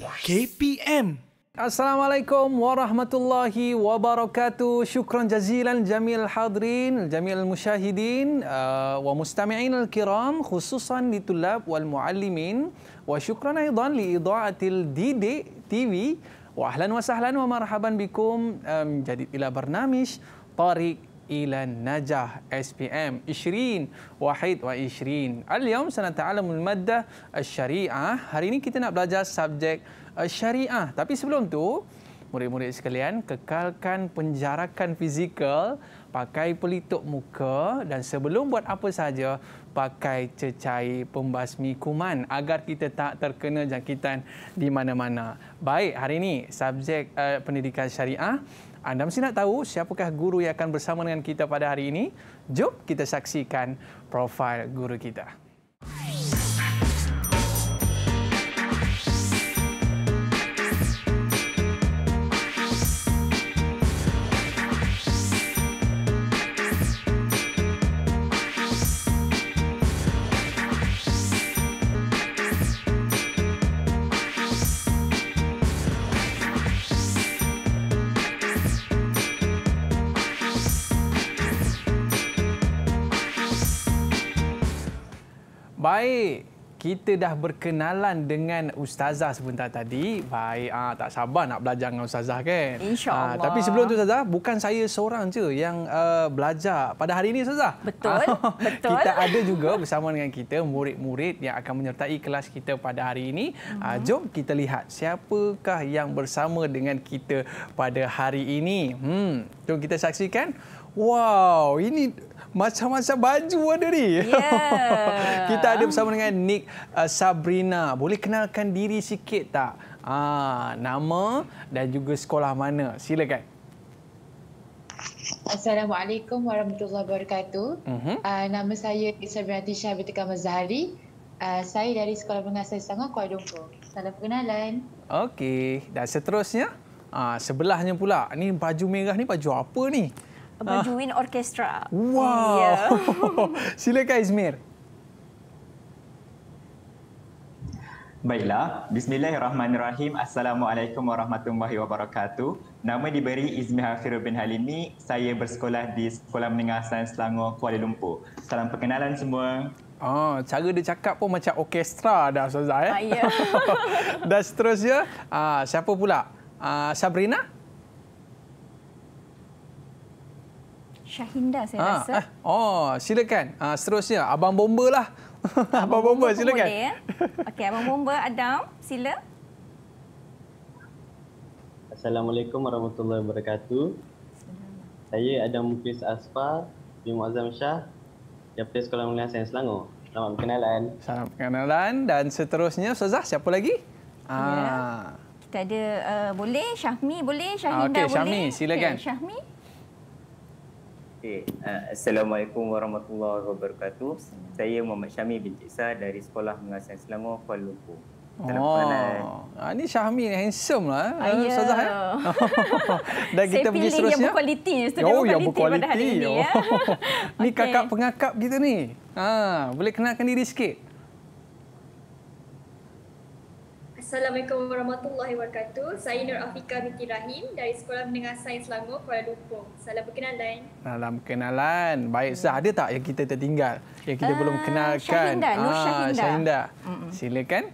KPM. Assalamualaikum warahmatullahi wabarakatuh. Syukran jazilan jamil hadirin, jamil musyahidin uh, wa mustami'in al-kiram khususan di tulab wal muallimin wa syukran aidan li idaatil Didik TV wa ahlan wa sahlan wa marhaban bikum um, jadi ila barnamij Tariq إلى النجاح SPM 20 واحد وعشرين اليوم سنتعلم المادة الشريعة hari ini kita nak belajar subjek syariah tapi sebelum tu murid-murid sekalian kekalkan penjarakan fizikal pakai pelitup muka dan sebelum buat apa saja pakai cecair pembasmi kuman agar kita tak terkena jangkitan di mana-mana. Baik, hari ini subjek uh, pendidikan syariah anda mesti nak tahu siapakah guru yang akan bersama dengan kita pada hari ini? Jom kita saksikan profil guru kita. Kita dah berkenalan dengan ustazah sebentar tadi. Baik, ah tak sabar nak belajar dengan ustazah kan? Insya-Allah. Ah, tapi sebelum tu ustazah, bukan saya seorang je yang uh, belajar pada hari ini ustazah. Betul, betul. Kita ada juga bersama dengan kita murid-murid yang akan menyertai kelas kita pada hari ini. Uh-huh. Ah, jom kita lihat siapakah yang bersama dengan kita pada hari ini. Hmm, jom kita saksikan. Wow, ini macam-macam baju ada ni. Yeah. Kita ada bersama dengan Nick uh, Sabrina. Boleh kenalkan diri sikit tak? Ah, nama dan juga sekolah mana? Silakan. Assalamualaikum warahmatullahi wabarakatuh. Mhm. Uh, nama saya Sabrina Tisha binti Kamal Zahari. Uh, saya dari Sekolah Mengasah Selangor Kuala Lumpur. Salam perkenalan. Okey, dan seterusnya ah, sebelahnya pula. Ni baju merah ni baju apa ni? Baju Win Orchestra. Wow. Ya. Silakan Izmir. Baiklah, Bismillahirrahmanirrahim. Assalamualaikum warahmatullahi wabarakatuh. Nama diberi Izmi Hafirul bin Halimi. Saya bersekolah di Sekolah Menengah Sains Selangor, Kuala Lumpur. Salam perkenalan semua. Ah, cara dia cakap pun macam orkestra dah Ustazah eh. Ah, ya. dan seterusnya, ah, siapa pula? Ah, Sabrina? Syahinda saya Ah, rasa. eh, oh, silakan. Ah, seterusnya, Abang Bomba lah. Abang Bomba, pun silakan. Boleh, ya? Okey, Abang Bomba, Adam, sila. Assalamualaikum warahmatullahi wabarakatuh. Saya Adam Muklis Asfar bin Muazzam Shah daripada Sekolah Menengah Sains Selangor. Selamat berkenalan. Salam perkenalan dan seterusnya Ustazah siapa lagi? Ya. Ah. Kita ada, uh, boleh? Syahmi boleh? Ah, Syahinda okey, boleh? Syahmi, silakan. Okey, Syahmi. Okay. Uh, Assalamualaikum warahmatullahi wabarakatuh. Saya Muhammad Syami binti Isa dari Sekolah Mengasah Selangor, Kuala Lumpur. Oh, ah, ni Syahmi ni handsome lah. Ah, ya. Ustazah, eh? Dan kita Saya pergi pilih seterusnya. yang berkualiti, student Oh, yang berkualiti pada hari ini, ya. ni Okey. kakak pengakap kita ni. Ha, boleh kenalkan diri sikit? Assalamualaikum warahmatullahi wabarakatuh. Saya Nur Afika binti Rahim dari Sekolah Menengah Sains Selangor, Kuala Lumpur. Salam perkenalan. Dalam kenalan. Baik, Ustazah. Ada tak yang kita tertinggal? Yang kita Ah, belum kenalkan? Syahinda, Nur Ah, Syahinda. Syahinda. Silakan.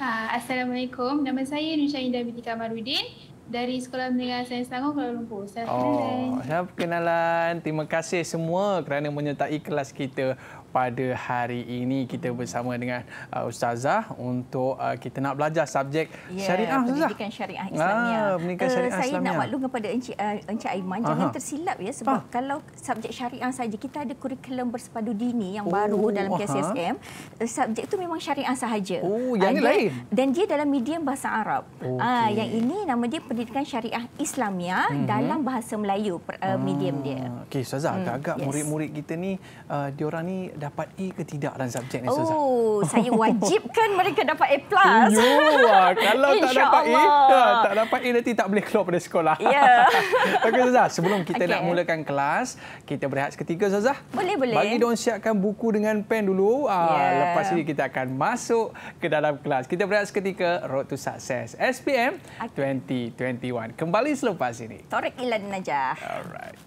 Ha, Assalamualaikum. Nama saya Nur Syahinda binti Kamarudin dari Sekolah Menengah Sains Selangor Kuala Lumpur. Salam perkenalan. Oh, saya perkenalan. Terima kasih semua kerana menyertai kelas kita pada hari ini kita bersama dengan uh, Ustazah untuk uh, kita nak belajar subjek Ya, syariah Ustazah. pendidikan syariah Islamia. Ah, pendidikan Eh, syariah saya Islamia. nak maklum kepada Encik, uh, Encik Aiman jangan Aha. tersilap ya sebab Ah. kalau subjek syariah saja kita ada kurikulum bersepadu dini yang Oh, baru dalam aha. KSSM. Eh, Subjek itu memang syariah sahaja. Oh, yang Ah, dia- lain? Dan dia dalam medium bahasa Arab. Ah, yang ini nama dia pendidikan syariah Islamia dalam bahasa Melayu per- uh, medium dia. Ah, Okey, Ustazah, Hmm, agak-agak yes. murid-murid kita ni, uh, diorang ni dapat A ke tidak dalam subjek ni Ustazah? Oh, saya wajibkan mereka dapat A+. plus. Yo, ah, kalau tak dapat A, ah, tak dapat A nanti tak boleh keluar dari sekolah. Ya. Okey Ustazah, sebelum kita Okey. nak mulakan kelas, kita berehat seketika Ustazah. Boleh, boleh. Bagi diorang siapkan buku dengan pen dulu. Ah, Ya. Lepas ini kita akan masuk ke dalam kelas. Kita berehat seketika Road to Success SPM 2021. Kembali selepas ini. Torek Ilan Najah. Alright.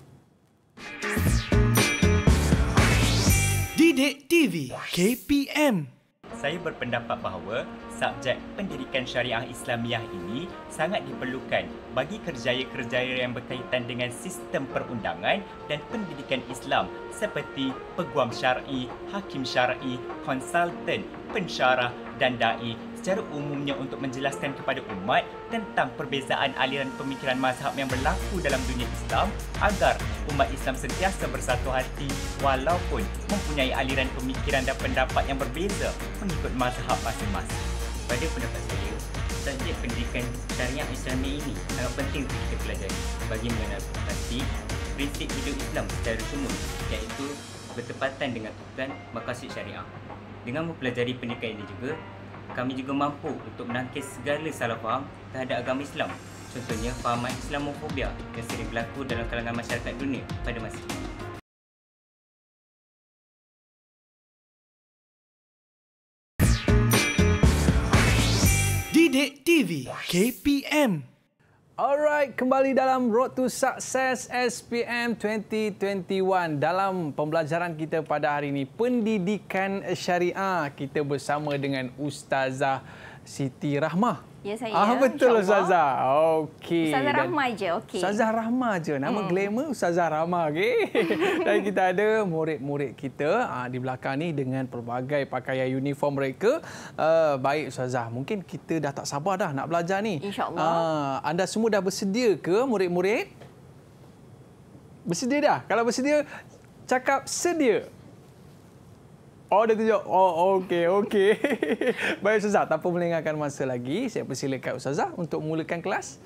Didik TV KPM Saya berpendapat bahawa subjek pendidikan syariah Islamiah ini sangat diperlukan bagi kerjaya-kerjaya yang berkaitan dengan sistem perundangan dan pendidikan Islam seperti peguam syar'i, hakim syar'i, konsultan, pensyarah dan dai secara umumnya untuk menjelaskan kepada umat tentang perbezaan aliran pemikiran mazhab yang berlaku dalam dunia Islam agar umat Islam sentiasa bersatu hati walaupun mempunyai aliran pemikiran dan pendapat yang berbeza mengikut mazhab masing-masing. Pada pendapat saya, subjek pendidikan syariah Islami ini sangat penting untuk kita pelajari bagi mengenal pasti prinsip hidup Islam secara umum iaitu bertepatan dengan tujuan maqasid syariah. Dengan mempelajari pendidikan ini juga, kami juga mampu untuk menangkis segala salah faham terhadap agama Islam. Contohnya, fahaman Islamofobia yang sering berlaku dalam kalangan masyarakat dunia pada masa ini. Didik TV KPM Alright, kembali dalam Road to Success SPM 2021. Dalam pembelajaran kita pada hari ini, pendidikan syariah. Kita bersama dengan Ustazah Siti Rahmah. Ya, saya. Ah, betul InsyaAllah. Ustazah. Okey. Ustazah Rahmah je, okey. Ustazah Rahmah je. Nama hmm. glamour Ustazah Rahmah. Okay? Dan kita ada murid-murid kita uh, di belakang ni dengan pelbagai pakaian uniform mereka. Uh, baik Ustazah, mungkin kita dah tak sabar dah nak belajar ni. InsyaAllah. Uh, anda semua dah bersedia ke murid-murid? Bersedia dah? Kalau bersedia, cakap sedia. Oh, dia tunjuk. Oh, okey, okey. Baik, Ustazah. Tanpa melengahkan masa lagi, saya persilakan Ustazah untuk mulakan kelas.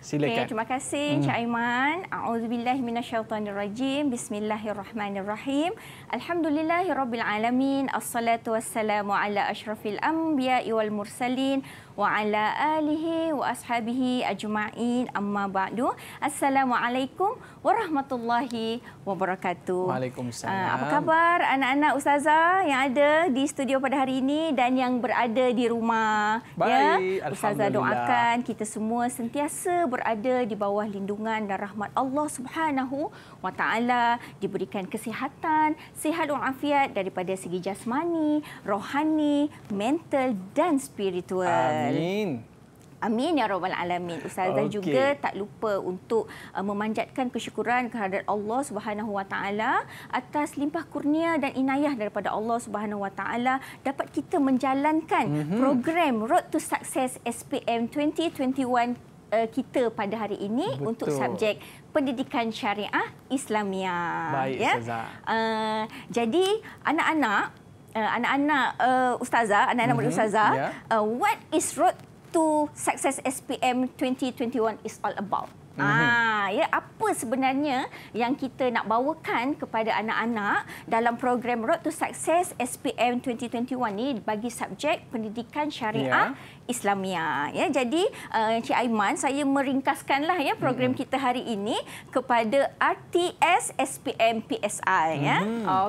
Silakan. Okay, terima kasih Encik Aiman. A'udzubillahi minasyaitonirrajim. Bismillahirrahmanirrahim. Alhamdulillahirabbil alamin. Assalatu wassalamu ala asyrafil anbiya'i wal mursalin wa ala alihi wa ashabihi ajma'in. Amma ba'du. Assalamualaikum warahmatullahi wabarakatuh. Waalaikumsalam. Ah, apa khabar anak-anak ustazah yang ada di studio pada hari ini dan yang berada di rumah? Baik, ya. Ustazah doakan kita semua sentiasa berada di bawah lindungan dan rahmat Allah Subhanahu wa taala, diberikan kesihatan, sihat dan afiat daripada segi jasmani, rohani, mental dan spiritual. Amin. Amin ya rabbal alamin. Ustazah Okey. juga tak lupa untuk uh, memanjatkan kesyukuran kehadrat Allah Subhanahu wa taala atas limpah kurnia dan inayah daripada Allah Subhanahu wa taala dapat kita menjalankan mm-hmm. program Road to Success SPM 2021 uh, kita pada hari ini Betul. untuk subjek pendidikan syariah Islamiah Baik, ya. Ustazah. Uh, jadi anak-anak anak-anak uh, ustazah, anak-anak murid Mhm, ustazah, ya. uh, what is road to success SPM 2021 is all about? Ah, ya apa sebenarnya yang kita nak bawakan kepada anak-anak dalam program Road to Success SPM 2021 ni bagi subjek pendidikan syariah Islamiah ya. Jadi uh, Encik Aiman saya meringkaskanlah ya program kita hari ini kepada RTS SPM PSI ya.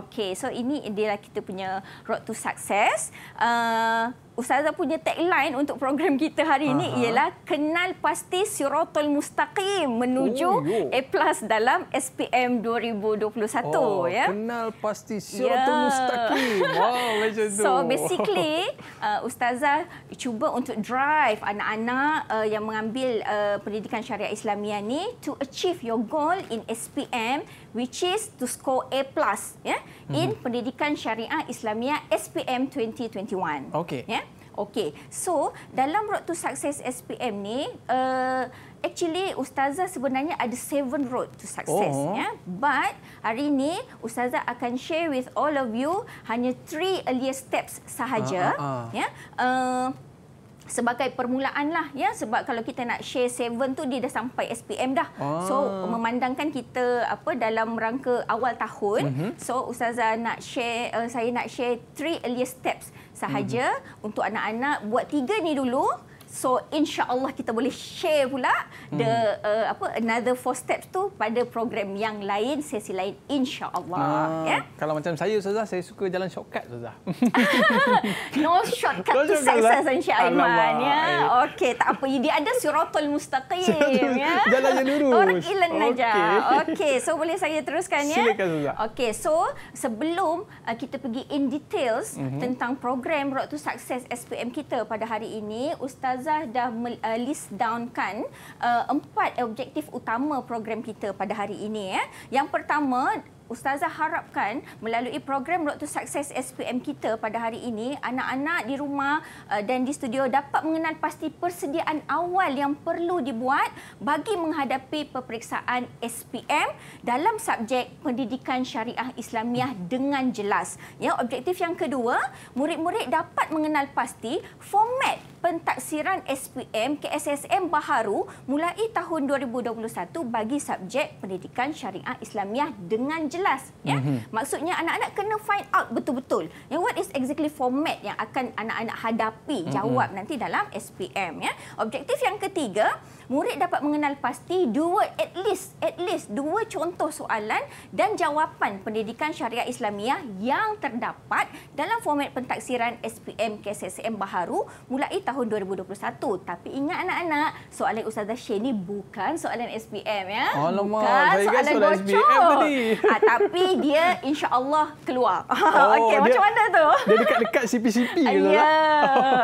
Okey, so ini adalah kita punya Road to Success. Uh, Ustazah punya tagline untuk program kita hari ini Aha. ialah kenal pasti siratul mustaqim menuju Oh, yo. A+ dalam SPM 2021 Oh, ya. kenal pasti siratul Ya. mustaqim. Wow, macam tu. So basically uh, ustazah cuba untuk drive anak-anak uh, yang mengambil uh, pendidikan syariah Islamiah ni to achieve your goal in SPM which is to score A+ ya in pendidikan syariah Islamiah SPM 2021. Okey. Ya. Okey. So dalam road to success SPM ni uh, actually ustazah sebenarnya ada seven road to success Oh. ya. But hari ini ustazah akan share with all of you hanya three earlier steps sahaja Ah, ah, ah. ya. Uh, sebagai permulaan lah ya sebab kalau kita nak share 7 tu dia dah sampai SPM dah. Ah. So memandangkan kita apa dalam rangka awal tahun Mhm. so ustazah nak share uh, saya nak share three earlier steps sahaja Mhm. untuk anak-anak buat tiga ni dulu So insya-Allah kita boleh share pula the Mhm. uh, apa another four steps tu pada program yang lain sesi lain insya-Allah Ah, ya. Kalau macam saya Ustazah, saya suka jalan shortcut Ustazah. No shortcut No to shortcut success lah. Encik Aiman Alamak, ya. Okey, tak apa. Dia ada siratul mustaqim ya. jalan je lurus. Orang ilan aja. Okey. So boleh saya teruskan ya? Silakan, Ustazah. Okey, so sebelum uh, kita pergi in details Mhm. tentang program Road to Success SPM kita pada hari ini, ustazah dah mel- uh, list downkan uh, empat objektif utama program kita pada hari ini ya. Yang pertama Ustazah harapkan melalui program Road to Success SPM kita pada hari ini, anak-anak di rumah uh, dan di studio dapat mengenal pasti persediaan awal yang perlu dibuat bagi menghadapi peperiksaan SPM dalam subjek pendidikan syariah Islamiah dengan jelas. Ya, objektif yang kedua, murid-murid dapat mengenal pasti format pentaksiran SPM KSSM baharu mulai tahun 2021 bagi subjek pendidikan syariah Islamiah dengan jelas ya Mhm. maksudnya anak-anak kena find out betul-betul yang what is exactly format yang akan anak-anak hadapi Mhm. jawab nanti dalam SPM ya objektif yang ketiga murid dapat mengenal pasti dua at least at least dua contoh soalan dan jawapan pendidikan syariah Islamiah yang terdapat dalam format pentaksiran SPM KSSM baharu mulai tahun 2021 tapi ingat anak-anak soalan Ustazah Syed ni bukan soalan SPM ya Alamak, bukan saya soalan soalan bocor SPM tadi. ah, tapi dia insya-Allah keluar Oh, okey macam mana tu Dia dekat-dekat CP-CP ke Ustazah? Ya,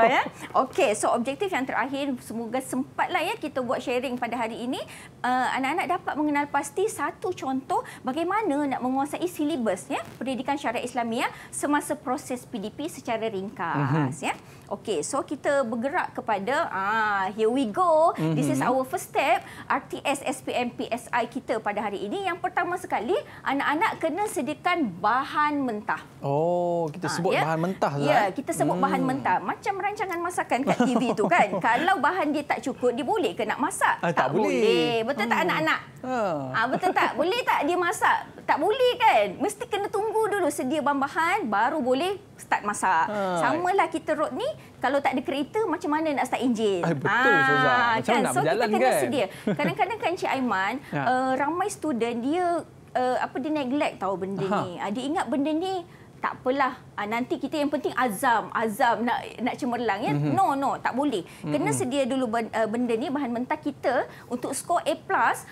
ya. Okey, so objektif yang terakhir semoga sempatlah ya kita buat sharing pada hari ini. Uh, anak-anak dapat mengenal pasti satu contoh bagaimana nak menguasai silibus ya pendidikan syariah Islamiah semasa proses PDP secara ringkas Mhm. ya. Okey, so kita bergerak kepada ah here we go. This is Mhm. our first step RTS SPM PSI kita pada hari ini. Yang pertama sekali, anak-anak kena sediakan bahan mentah. Oh, kita Ah, sebut ya. bahan mentah Ustazah. Ya, eh? kita sebut Hmm. bahan mentah. Macam rancangan masakan kat TV tu kan. Kalau bahan dia tak cukup, dia boleh ke nak masak? Ah, tak boleh. Betul tak Hmm. anak-anak? Ah. Ah, betul tak? Boleh tak dia masak? Tak boleh kan? Mesti kena tunggu dulu sedia bahan-bahan baru boleh start masak. Ah. Samalah kita road ni kalau tak ada kereta macam mana nak start enjin? Ah, betul, Ustazah. Macam kan? nak so berjalan, kita kena kan? sedia. Kadang-kadang kan Cik Aiman, Ya. uh, ramai student dia uh, apa dia neglect tahu benda Aha. ni. Uh, dia ingat benda ni tak apalah uh, nanti kita yang penting azam azam nak nak cemerlang ya Mhm. no no tak boleh kena Mhm. sedia dulu ben- uh, benda ni bahan mentah kita untuk skor A+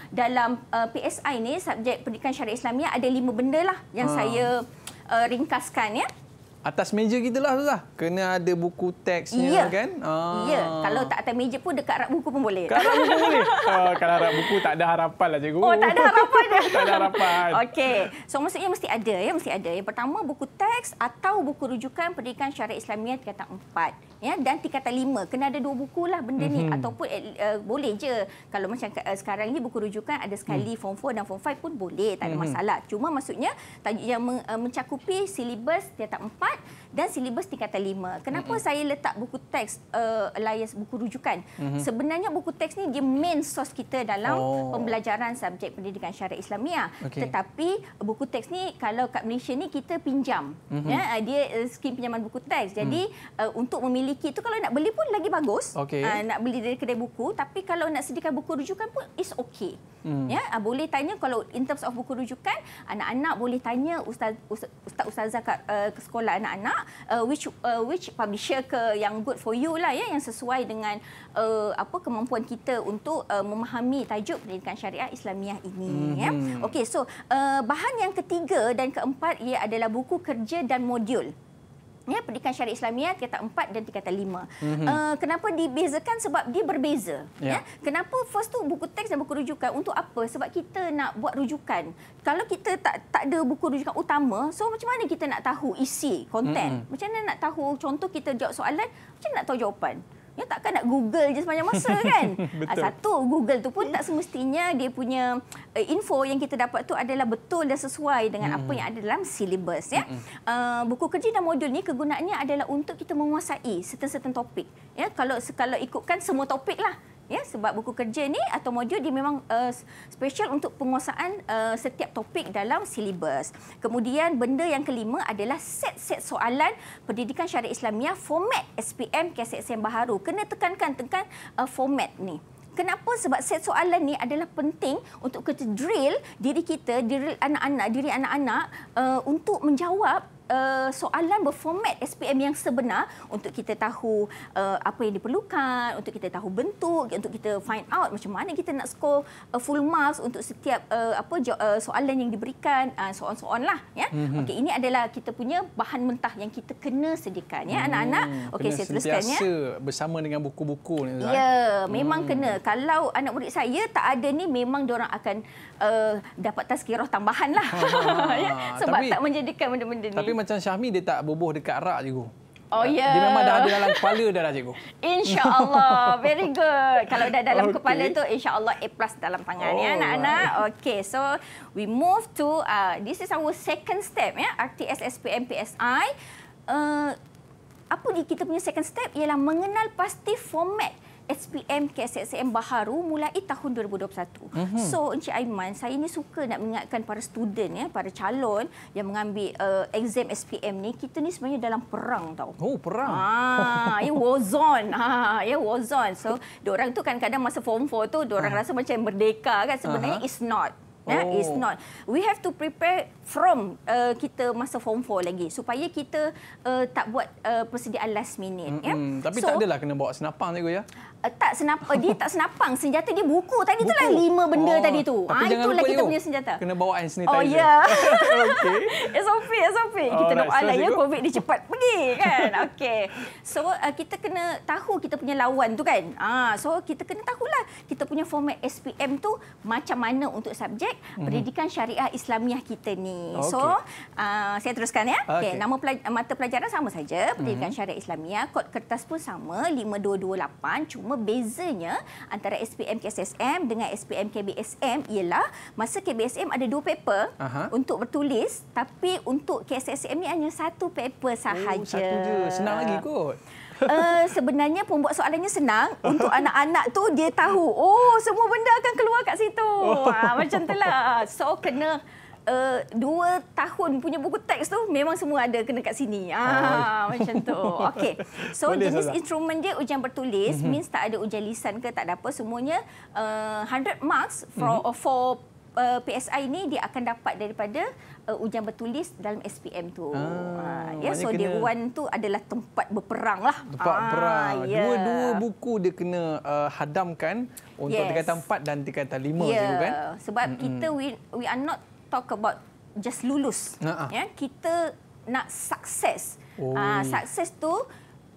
dalam uh, PSI ni subjek pendidikan syariah Islamiah ada lima benda lah yang Ha. saya uh, ringkaskan ya Atas meja kita lah Ustazah. Kena ada buku teksnya Ya. kan? Ah. Ya, kalau tak atas meja pun dekat rak buku pun boleh. Kat rak buku boleh? Oh, kalau rak buku tak ada harapan lah cikgu. Oh, tak ada harapan dia. tak ada harapan. Okey. So maksudnya mesti ada ya, mesti ada. Yang pertama buku teks atau buku rujukan pendidikan syariah Islamiah tingkatan 4 ya dan tingkatan 5. Kena ada dua buku lah benda ni Mhm. ataupun uh, boleh je kalau macam uh, sekarang ni buku rujukan ada sekali form 4 dan form 5 pun boleh, tak ada Mhm. masalah. Cuma maksudnya tajuk yang men- uh, mencakupi silibus tingkatan 4 that. Dan silibus tingkatan 5. Kenapa Mhm. saya letak buku teks uh, alias buku rujukan? Mhm. Sebenarnya buku teks ni dia main source kita dalam Oh. pembelajaran subjek pendidikan syariah Islamiah. Okey. Tetapi buku teks ni kalau kat Malaysia ni kita pinjam. Mhm. Ya, uh, dia uh, skim pinjaman buku teks. Jadi uh, untuk memiliki tu kalau nak beli pun lagi bagus. Okey. Uh, nak beli dari kedai buku tapi kalau nak sediakan buku rujukan pun is okay. Hmm. Ya, uh, boleh tanya kalau in terms of buku rujukan, anak-anak boleh tanya ustaz ustaz, ustaz ustazah kat uh, ke sekolah anak-anak uh, which uh, which publisher ke yang good for you lah ya yang sesuai dengan uh, apa kemampuan kita untuk uh, memahami tajuk pendidikan syariah Islamiah ini ya. Mhm. Okey, so uh, bahan yang ketiga dan keempat ia adalah buku kerja dan modul. Ya, pendidikan syariah Islamiah tingkatan 4 dan tingkatan 5. Mhm. Uh, kenapa dibezakan sebab dia berbeza. Ya. Ya. Kenapa first tu buku teks dan buku rujukan untuk apa? Sebab kita nak buat rujukan. Kalau kita tak tak ada buku rujukan utama, so macam mana kita nak tahu isi, konten? Mm-mm. Macam mana nak tahu contoh kita jawab soalan, macam mana nak tahu jawapan? Ya takkan nak Google je sepanjang masa kan? Ah, Satu, Google tu pun tak semestinya dia punya uh, info yang kita dapat tu adalah betul dan sesuai dengan apa yang ada dalam silibus ya. Uh, buku kerja dan modul ni kegunaannya adalah untuk kita menguasai certain-certain topik. Ya, kalau kalau ikutkan semua topik lah ya sebab buku kerja ni atau modul dia memang uh, special untuk penguasaan uh, setiap topik dalam silibus. Kemudian benda yang kelima adalah set-set soalan pendidikan syariah Islamiah format SPM KSSM baharu. Kena tekankan tekan uh, format ni. Kenapa? Sebab set soalan ni adalah penting untuk kita drill diri kita, diri anak-anak, diri anak-anak uh, untuk menjawab uh, soalan berformat SPM yang sebenar untuk kita tahu uh, apa yang diperlukan, untuk kita tahu bentuk, untuk kita find out macam mana kita nak score uh, full marks untuk setiap uh, apa uh, soalan yang diberikan, uh, soalan-soalan lah ya. Mm-hmm. Okey, ini adalah kita punya bahan mentah yang kita kena sediakan ya anak-anak. Okey, saya teruskan ya. bersama dengan buku-buku ni. Ya, memang hmm. kena. Kalau anak murid saya tak ada ni memang orang akan uh, dapat tazkirah tambahan lah. ya, sebab tapi, tak menjadikan benda-benda ni. Tapi macam Syahmi dia tak bubuh dekat rak cikgu. Oh ya. Yeah. Dia memang dah ada dalam kepala dah lah cikgu. InsyaAllah. Very good. Kalau dah dalam okay. kepala tu insyaAllah A plus dalam tangan oh, ya anak-anak. Okay. So we move to, uh, this is our second step ya. RTS SPM PSI. Uh, apa di kita punya second step ialah mengenal pasti format SPM KSSM baharu mulai tahun 2021. Mm-hmm. So Encik Aiman, saya ni suka nak mengingatkan para student ya, para calon yang mengambil uh, exam SPM ni, kita ni sebenarnya dalam perang tau. Oh, perang. Ah, ya war zone. Ha, ya war zone. So, orang tu kan kadang masa form 4 tu, orang uh. rasa macam merdeka kan sebenarnya uh-huh. it's not. Ya, oh. it's not. We have to prepare from uh, kita masa form 4 lagi supaya kita uh, tak buat uh, persediaan last minute. Mm-hmm. Ya. Tapi so, tak adalah kena bawa senapang cikgu ya? Uh, tak senap uh, dia tak senapang senjata dia buku. Tadi buku. tu lah lima benda oh, tadi tu. ah itulah kita punya senjata. Kena bawa hand sanitizer. Oh ya. Yeah. okey SOP SOP oh, kita nak ala ya covid dia cepat pergi kan? Okey so uh, kita kena tahu kita punya lawan tu kan? Ah so kita kena tahulah kita punya format SPM tu macam mana untuk subjek mm-hmm. pendidikan syariah Islamiah kita ni. Okay. so uh, saya teruskan ya. Okey okay. nama pelaj- mata pelajaran sama saja. Pendidikan mm-hmm. syariah Islamiah. Kod kertas pun sama. 5228 cuma Cuma bezanya antara SPM KSSM dengan SPM KBSM ialah masa KBSM ada dua paper Aha. untuk bertulis tapi untuk KSSM ni hanya satu paper sahaja. Oh, satu je. Senang lagi kot. Uh, sebenarnya pembuat soalannya senang untuk anak-anak tu dia tahu oh semua benda akan keluar kat situ. Oh. Ha, macam itulah. So kena uh, dua tahun punya buku teks tu memang semua ada kena kat sini. Ah, oh. macam tu. Okey. So Boleh jenis salah. instrumen dia ujian bertulis mm-hmm. means tak ada ujian lisan ke tak ada apa semuanya uh, 100 marks for mm-hmm. for uh, PSI ni dia akan dapat daripada uh, ujian bertulis dalam SPM tu. Ah, uh, ya so dia one tu adalah tempat berperang lah. Tempat ah, perang. Yeah. Dua-dua buku dia kena uh, hadamkan untuk yes. tingkatan 4 dan tingkatan 5 yeah. tu kan. Sebab mm-hmm. kita we we are not talk about just lulus. Uh-huh. Ya, kita nak sukses. Oh. Uh, sukses tu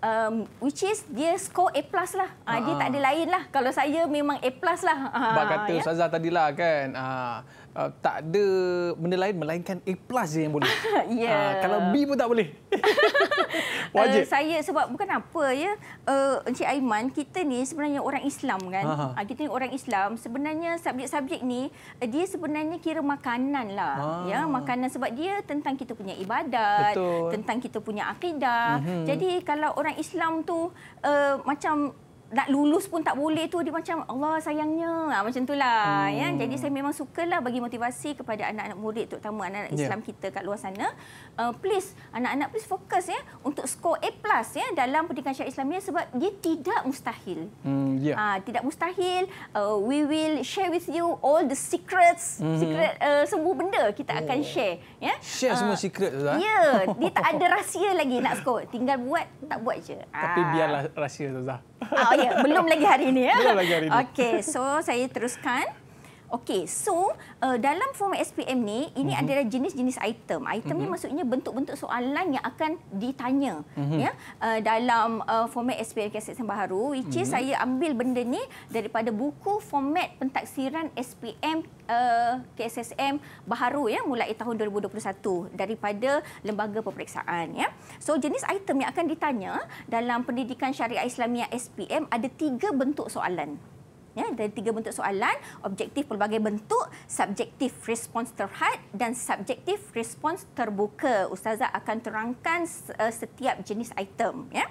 um, which is dia score A plus lah. Uh, uh-huh. Dia tak ada lain lah. Kalau saya memang A plus lah. Sebab kata ya? Ustazah tadi lah kan. Uh, uh, tak ada benda lain melainkan A plus je yang boleh. yeah. uh, kalau B pun tak boleh. Wajib. Uh, saya sebab bukan apa ya. Uh, Encik Aiman, kita ni sebenarnya orang Islam kan. Uh, kita ni orang Islam. Sebenarnya subjek-subjek ni uh, dia sebenarnya kira makanan lah. Uh. Ya, makanan sebab dia tentang kita punya ibadat, Betul. tentang kita punya akidah. Uh-huh. Jadi kalau orang Islam tu uh, macam nak lulus pun tak boleh tu dia macam Allah sayangnya ha, macam itulah hmm. ya jadi saya memang sukalah bagi motivasi kepada anak-anak murid terutama anak-anak yeah. Islam kita kat luar sana uh, please anak-anak please fokus ya untuk skor A+ ya dalam pendidikan syariah Islamiah sebab dia tidak mustahil hmm, yeah. ha, tidak mustahil uh, we will share with you all the secrets hmm. secret uh, semua benda kita oh. akan share ya share uh, semua secret tu ya yeah, dia tak ada rahsia lagi nak skor tinggal buat tak buat je tapi ha. biarlah rahsia Zah Oh ya, belum lagi hari ini ya. Belum lagi hari ini. Okey, so saya teruskan. Okey, so uh, dalam format SPM ni ini mm-hmm. adalah jenis-jenis item. Item mm-hmm. ni maksudnya bentuk-bentuk soalan yang akan ditanya mm-hmm. ya uh, dalam uh, format SPM KSSM baharu which mm-hmm. is saya ambil benda ni daripada buku format pentaksiran SPM uh, KSSM baharu ya mulai tahun 2021 daripada lembaga peperiksaan ya. So jenis item yang akan ditanya dalam pendidikan syariah Islamiah SPM ada tiga bentuk soalan ya dari tiga bentuk soalan objektif pelbagai bentuk subjektif respons terhad dan subjektif respons terbuka ustazah akan terangkan uh, setiap jenis item ya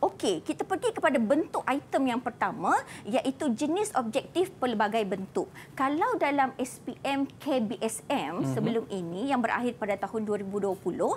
Okey, kita pergi kepada bentuk item yang pertama iaitu jenis objektif pelbagai bentuk. Kalau dalam SPM KBSM mm-hmm. sebelum ini yang berakhir pada tahun 2020, uh,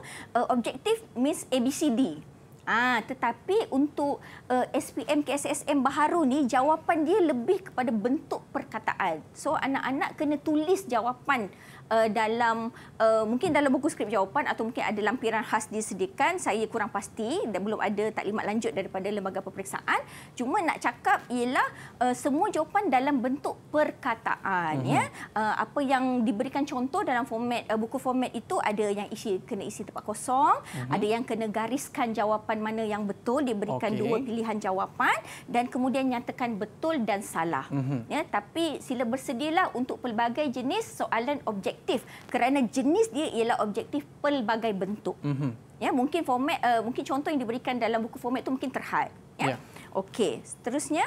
objektif means ABCD. Ah, tetapi untuk uh, SPM KSSM baharu ni jawapan dia lebih kepada bentuk perkataan. So anak-anak kena tulis jawapan uh, dalam uh, mungkin dalam buku skrip jawapan atau mungkin ada lampiran khas disediakan saya kurang pasti dan belum ada taklimat lanjut daripada lembaga peperiksaan cuma nak cakap ialah uh, semua jawapan dalam bentuk perkataan uh-huh. ya uh, apa yang diberikan contoh dalam format uh, buku format itu ada yang isi kena isi tempat kosong uh-huh. ada yang kena gariskan jawapan mana yang betul diberikan okay. dua pilihan jawapan dan kemudian nyatakan betul dan salah uh-huh. ya tapi sila bersedialah untuk pelbagai jenis soalan objek objektif kerana jenis dia ialah objektif pelbagai bentuk. Mm-hmm. Ya, mungkin format uh, mungkin contoh yang diberikan dalam buku format itu mungkin terhad, ya. Yeah. Okey, seterusnya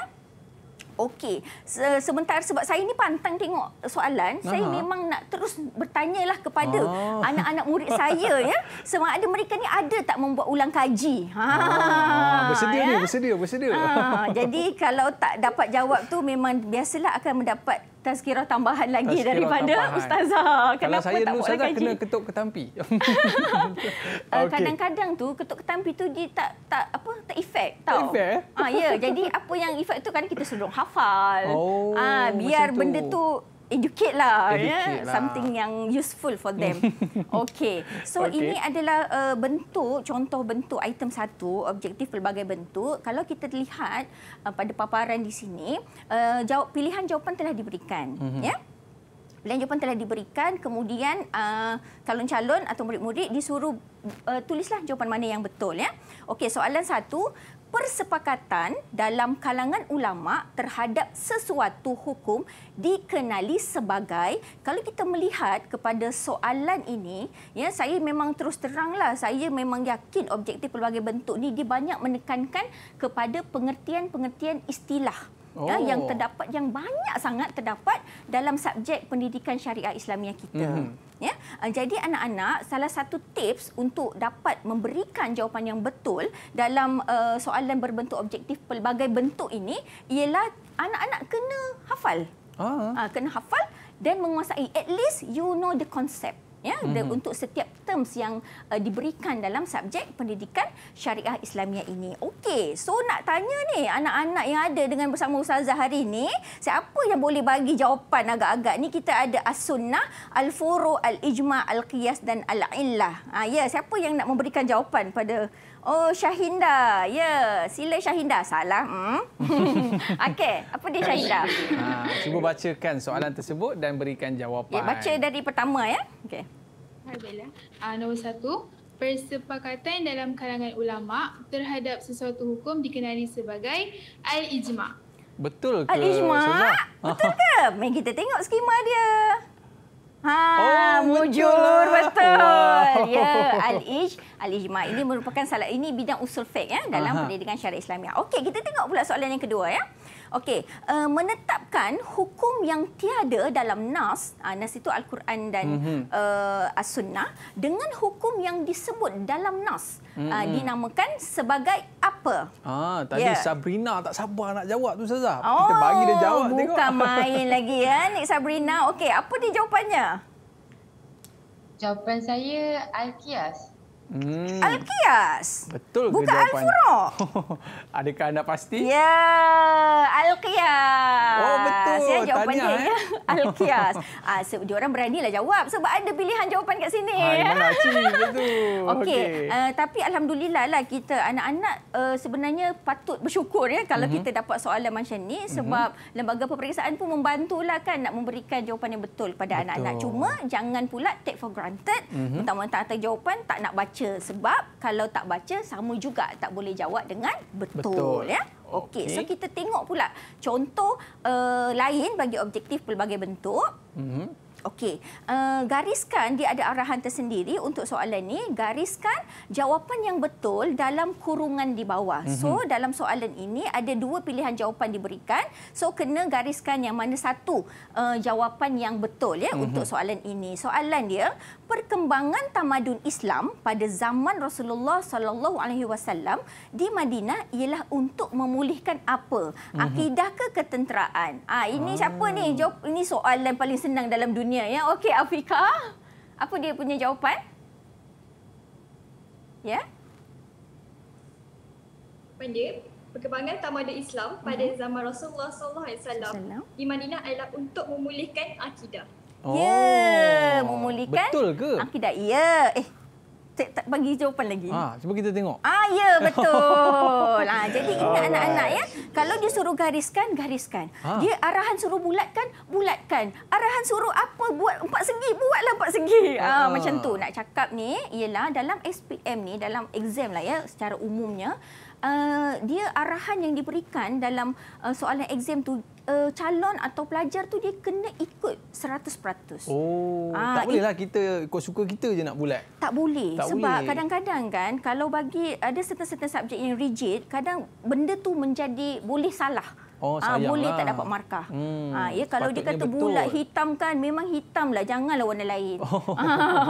Okey, Se- sebentar sebab saya ni pantang tengok soalan, Aha. saya memang nak terus bertanyalah kepada oh. anak-anak murid saya ya, sama ada mereka ni ada tak membuat ulang kaji. Ha. Oh. Bersedia ya? ni, bersedia, bersedia. Ha. Jadi kalau tak dapat jawab tu memang biasalah akan mendapat tazkirah tambahan lagi tazkirah daripada tambahan. ustazah. Kenapa Kalau saya dulu ustazah kena ketuk ketampi. okay. Kadang-kadang tu ketuk ketampi tu dia tak tak apa tak efek tau. Efek? Eh? Ah ya, jadi apa yang efek tu kadang kita suruh hafal. Oh, ah biar benda tu educate lah, ya. educate ya lah. something yang useful for them. Okey. So okay. ini adalah uh, bentuk contoh bentuk item satu objektif pelbagai bentuk. Kalau kita lihat uh, pada paparan di sini uh, jawab pilihan jawapan telah diberikan mm-hmm. ya. Pilihan jawapan telah diberikan kemudian uh, calon-calon atau murid-murid disuruh uh, tulislah jawapan mana yang betul ya. Okey soalan satu persepakatan dalam kalangan ulama terhadap sesuatu hukum dikenali sebagai kalau kita melihat kepada soalan ini ya saya memang terus teranglah saya memang yakin objektif pelbagai bentuk ni dia banyak menekankan kepada pengertian-pengertian istilah oh. ya yang oh. terdapat yang banyak sangat terdapat dalam subjek pendidikan syariah Islamiah kita. Mm-hmm. Ya. Uh, jadi anak-anak salah satu tips untuk dapat memberikan jawapan yang betul dalam uh, soalan berbentuk objektif pelbagai bentuk ini ialah anak-anak kena hafal. Ah. Uh, kena hafal dan menguasai at least you know the concept ya mm-hmm. untuk setiap terms yang uh, diberikan dalam subjek pendidikan syariah Islamiah ini. Okey, so nak tanya ni anak-anak yang ada dengan bersama ustazah hari ini, siapa yang boleh bagi jawapan agak-agak ni kita ada as-sunnah, al-furu, al-ijma, al-qiyas dan al-illah. Ha ya, siapa yang nak memberikan jawapan pada Oh, Syahinda. Ya, sila Syahinda. Salah. Hmm. Okey, apa dia Syahinda? Ha, cuba bacakan soalan tersebut dan berikan jawapan. Ya, baca dari pertama ya. Okey. Alhamdulillah. Uh, nombor satu, persepakatan dalam kalangan ulama terhadap sesuatu hukum dikenali sebagai al-ijma. Betul ke? Al-ijma? Betul ke? Mari kita tengok skema dia. Ha, oh, mujur lah. betul. Wow. Ya, al-ij, al-ijma ini merupakan salah ini bidang usul fiqh ya dalam Aha. pendidikan syariah Islamiah. Okey, kita tengok pula soalan yang kedua ya. Okey, uh, menetapkan hukum yang tiada dalam nas, uh, nas itu al-Quran dan mm-hmm. uh, as-sunnah dengan hukum yang disebut dalam nas mm-hmm. uh, dinamakan sebagai apa? Ah, tadi yeah. Sabrina tak sabar nak jawab tu Ustazah. Oh, Kita bagi dia jawab bukan tengok. Bukan main lagi ya, Nik Sabrina. Okey, apa dia jawapannya? Jawapan saya al-qiyas. Hmm. Al-Qiyas. Betul ke Bukan jawapannya? Al-Furu'. Adakah anda pasti? Ya, Al-Qiyas. Oh, betul. Ya, jawapan Tahniah, dia eh. ya. Al-Qiyas. Ah, so, dia orang beranilah jawab sebab ada pilihan jawapan kat sini. Hai, mana Cik? Betul. Okey, uh, tapi alhamdulillah lah kita anak-anak uh, sebenarnya patut bersyukur ya kalau mm-hmm. kita dapat soalan macam ni sebab mm-hmm. lembaga peperiksaan pun membantulah kan nak memberikan jawapan yang betul kepada anak-anak. Cuma jangan pula take for granted mm-hmm. mentang-mentang atas jawapan tak nak baca sebab kalau tak baca sama juga tak boleh jawab dengan betul, Betul. ya. Okey, Okey. so kita tengok pula contoh uh, lain bagi objektif pelbagai bentuk. Mhm. Okey, uh, gariskan dia ada arahan tersendiri untuk soalan ni. Gariskan jawapan yang betul dalam kurungan di bawah. Mm-hmm. So dalam soalan ini ada dua pilihan jawapan diberikan. So kena gariskan yang mana satu uh, jawapan yang betul ya mm-hmm. untuk soalan ini. Soalan dia perkembangan tamadun Islam pada zaman Rasulullah sallallahu alaihi wasallam di Madinah ialah untuk memulihkan apa? Mm-hmm. Akidah ke ketenteraan? Ah ini ah. siapa ni? Jawab ini soalan paling senang dalam dunia ya. Okey Afika. Apa dia punya jawapan? Ya. Jawapan dia, perkembangan tamadun Islam pada zaman Rasulullah sallallahu alaihi wasallam di Madinah adalah untuk memulihkan akidah. Ya, memulihkan Oh, Betul ke? akidah. Ya. Eh, tak, tak bagi jawapan lagi. Ha, cuba kita tengok. Ah ya betul. ah jadi ingat anak-anak ya, kalau dia suruh gariskan, gariskan. Ah. Dia arahan suruh bulatkan, bulatkan. Arahan suruh apa buat empat segi, buatlah empat segi. Ah, Ah. macam tu nak cakap ni ialah dalam SPM ni dalam exam lah ya secara umumnya Uh, dia arahan yang diberikan dalam uh, soalan exam tu uh, calon atau pelajar tu dia kena ikut 100%. Oh, Ah, tak bolehlah kita ikut suka kita je nak bulat. Tak boleh Tak sebab kadang-kadang kan kalau bagi ada certain-certain subjek yang rigid kadang benda tu menjadi boleh salah. Oh, sayang boleh lah. tak dapat markah. Hmm, Ah, ya kalau dia kata betul. bulat hitam kan memang hitam lah janganlah warna lain. Oh.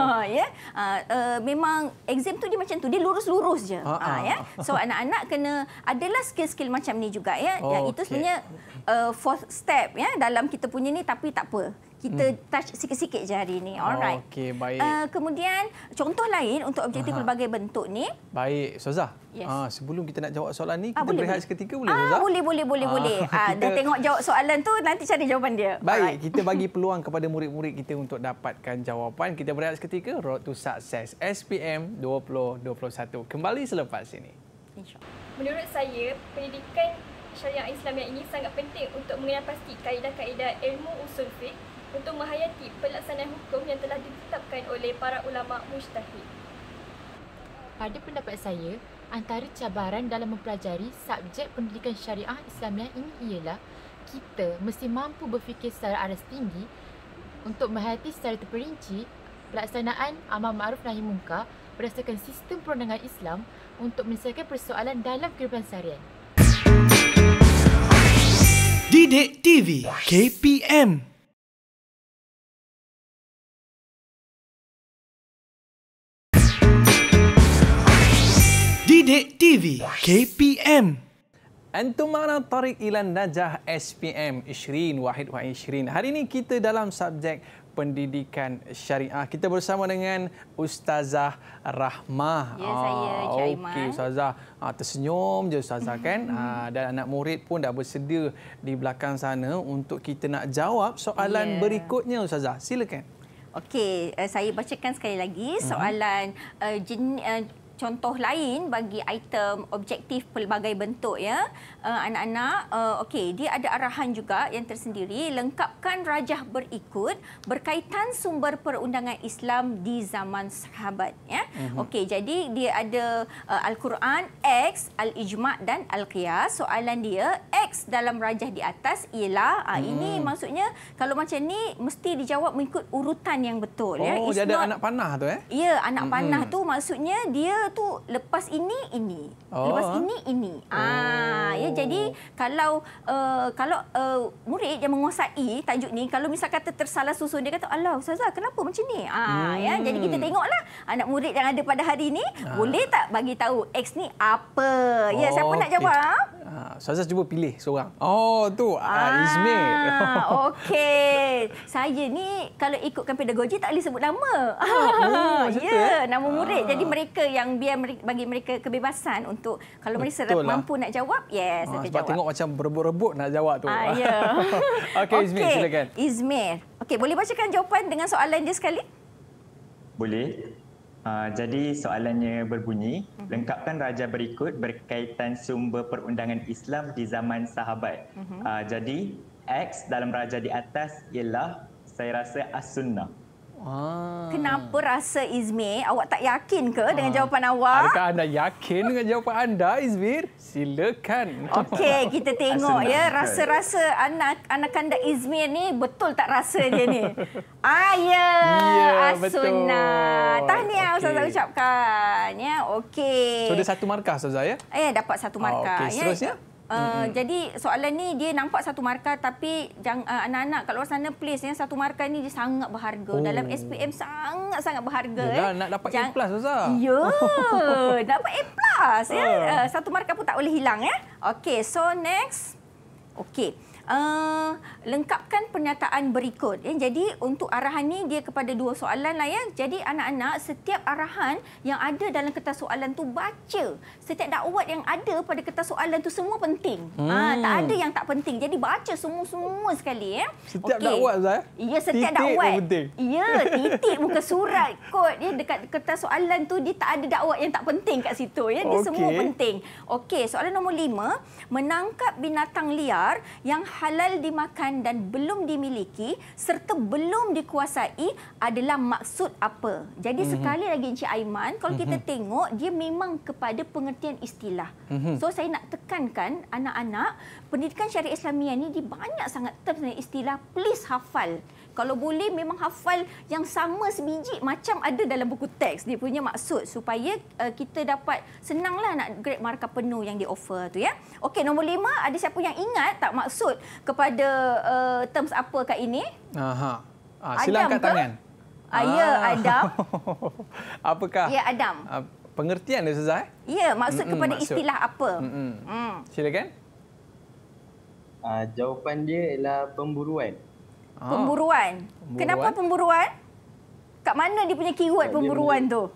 Ah, ya. Ah, uh, memang exam tu dia macam tu dia lurus-lurus je. Ah. ya. So anak-anak kena adalah skill-skill macam ni juga ya. Oh, yang itu okey. sebenarnya uh, fourth step ya dalam kita punya ni tapi tak apa. Kita touch sikit-sikit je hari ni. Alright. Hmm. Okey, baik. Uh, kemudian contoh lain untuk objektif Aha. pelbagai bentuk ni. Baik, Ustazah. Yes. Ah, sebelum kita nak jawab soalan ni, Ah, kita boleh, berehat boleh. seketika boleh, Ah, Ustazah? boleh, boleh, boleh, Ah, boleh. Ah, dah kita- tengok jawab soalan tu, nanti cari jawapan dia. Baik, kita bagi peluang kepada murid-murid kita untuk dapatkan jawapan. Kita berehat seketika. Road to Success SPM 2021. Kembali selepas ini. Menurut saya, pendidikan syariah Islam yang ini sangat penting untuk mengenal pasti kaedah-kaedah ilmu usul fiqh untuk menghayati pelaksanaan hukum yang telah ditetapkan oleh para ulama mujtahid. Pada pendapat saya, antara cabaran dalam mempelajari subjek pendidikan syariah Islamiah ini ialah kita mesti mampu berfikir secara aras tinggi untuk menghayati secara terperinci pelaksanaan amal ma'ruf nahi munkar berdasarkan sistem perundangan Islam untuk menyelesaikan persoalan dalam kehidupan seharian. Didik TV KPM Didik TV KPM Antum mana tarik ilan najah SPM 20 Wahid Wahid 20. Hari ini kita dalam subjek pendidikan syariah. Kita bersama dengan Ustazah Rahmah. Ya, saya, Cik Aiman. Okey, Ustazah. Ah, tersenyum je Ustazah kan. Ah, dan anak murid pun dah bersedia di belakang sana untuk kita nak jawab soalan Ya. berikutnya Ustazah. Silakan. Okey, uh, saya bacakan sekali lagi soalan uh, jen, uh, contoh lain bagi item objektif pelbagai bentuk ya. Uh, anak-anak, uh, okey, dia ada arahan juga yang tersendiri lengkapkan rajah berikut berkaitan sumber perundangan Islam di zaman sahabat ya. Mhm. Okey, jadi dia ada uh, Al-Quran X, Al-Ijma' dan Al-Qiyas. Soalan dia X dalam rajah di atas ialah uh, ini Hmm. maksudnya kalau macam ni mesti dijawab mengikut urutan yang betul ya. Oh, It's dia ada not- anak panah tu eh? Ya, anak Mm-mm. panah tu maksudnya dia tu lepas ini ini, Oh. lepas ini ini. Ah, ya jadi kalau uh, kalau uh, murid yang menguasai tajuk ni kalau misal kata tersalah susun dia kata alah ustazah kenapa macam ni? Ah ya Hmm. jadi kita tengoklah anak murid yang ada pada hari ni Ah. boleh tak bagi tahu X ni apa? Ya siapa Oh, nak jawab? Ha, Ustazah cuba pilih seorang. Oh, tu. Ah, Izmir. Ah, okey. Saya ni kalau ikutkan pedagogi tak boleh sebut nama. Oh, ya, eh? nama murid. Ah. Jadi mereka yang biar mereka, bagi mereka kebebasan untuk kalau mereka Betul lah. mampu nak jawab, yes, Ah, saya sebab jawab. tengok macam berebut-rebut nak jawab tu. Ah, ya. Okey, Izmir, silakan. Izmir. Okey, boleh bacakan jawapan dengan soalan dia sekali? Boleh. Uh, jadi soalannya berbunyi, lengkapkan raja berikut berkaitan sumber perundangan Islam di zaman sahabat. Mhm. Uh, jadi X dalam raja di atas ialah saya rasa as-sunnah. Ah. Kenapa rasa Izmir awak tak yakin ke dengan Ah. jawapan awak? Adakah anda yakin dengan jawapan anda, Izmir? Silakan. Okey, kita tengok ya rasa-rasa anak anak anda Izmir ni betul tak rasa dia ni? ah ya, Ya, betul. Tahniah Okey. Ustazah ucapkan ya. Okey. So, dia satu markah, Ustazah, ya? Eh dapat satu Ah, markah. okey, seterusnya? Uh, Jadi soalan ni dia nampak satu markah tapi jang, uh, anak-anak kat luar sana please ya satu markah ni dia sangat berharga. Oh. Dalam SPM sangat-sangat berharga Yelah, eh. nak dapat Jang- A+, Ustazah. Ya, dapat A+. ya. Ah. Uh, satu markah pun tak boleh hilang ya. Okey, so next. Okey. Uh, lengkapkan pernyataan berikut. Ya. Jadi untuk arahan ni dia kepada dua soalan lah ya. Jadi anak-anak setiap arahan yang ada dalam kertas soalan tu baca. Setiap dakwat yang ada pada kertas soalan tu semua penting. Hmm. Ah, tak ada yang tak penting. Jadi baca semua-semua sekali ya. Setiap Okey. dakwat, Ustazah? Ya, setiap Titik dakwat. penting. Ya, titik muka surat kod ya dekat kertas soalan tu dia tak ada dakwat yang tak penting kat situ ya. Dia Okey. semua penting. Okey, soalan nombor lima. Menangkap binatang liar yang halal dimakan dan belum dimiliki serta belum dikuasai adalah maksud apa? Jadi Mhm. sekali lagi Encik Aiman, kalau kita Mhm. tengok dia memang kepada pengertian istilah. Mhm. So saya nak tekankan anak-anak pendidikan syariah Islamiah ni dia banyak sangat terms dan istilah please hafal. Kalau boleh memang hafal yang sama sebiji macam ada dalam buku teks. Dia punya maksud supaya uh, kita dapat senanglah nak grade markah penuh yang dia offer tu ya. Okey nombor lima ada siapa yang ingat tak maksud kepada uh, terms apa kat ini? Aha. Ah, sila angkat tangan. Ah, ya, Adam. Apakah? Ya, Adam. ah, pengertian dia, Ustazah? Ya, maksud Mm-mm, kepada maksud. istilah apa? Mm-mm. Hmm. Silakan. Uh, jawapan dia ialah pemburuan. Ah. Pemburuan. Pemburuan. Kenapa pemburuan? Kat mana dia punya keyword Dia pemburuan tu?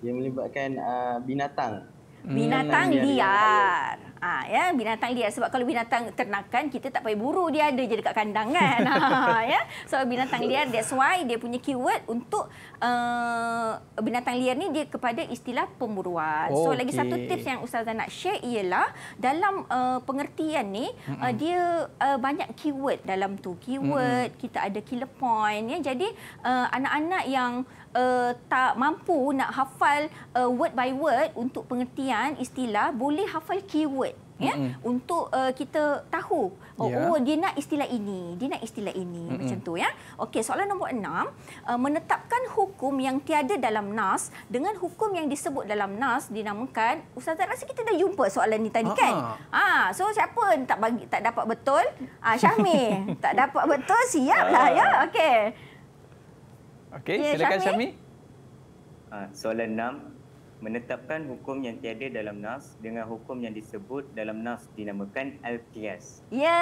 Dia melibatkan uh, binatang. Binatang Binatang liar. Ah ya, binatang liar sebab kalau binatang ternakan kita tak payah buru dia ada je dekat kandang kan. ha ya. So binatang liar that's why dia punya keyword untuk uh, binatang liar ni dia kepada istilah pemburuan. So lagi satu tips yang ustazah nak share ialah dalam uh, pengertian ni uh, dia uh, banyak keyword dalam tu. Keyword, kita ada killer point ya. Jadi uh, anak-anak yang uh, tak mampu nak hafal uh, word by word untuk pengertian istilah boleh hafal keyword ya? Mm-mm. untuk uh, kita tahu oh, Ya. oh dia nak istilah ini dia nak istilah ini Mm-mm. macam tu ya? Okey soalan nombor enam uh, menetapkan hukum yang tiada dalam nas dengan hukum yang disebut dalam nas dinamakan ustazah rasa kita dah jumpa soalan ni tadi kan? Ah so siapa tak bagi tak dapat betul? Ah Syahmi tak dapat betul siaplah ya? Okey Okey, Ya, silakan. Syami. Ah, soalan 6 menetapkan hukum yang tiada dalam nas dengan hukum yang disebut dalam nas dinamakan al-qiyas. Ya,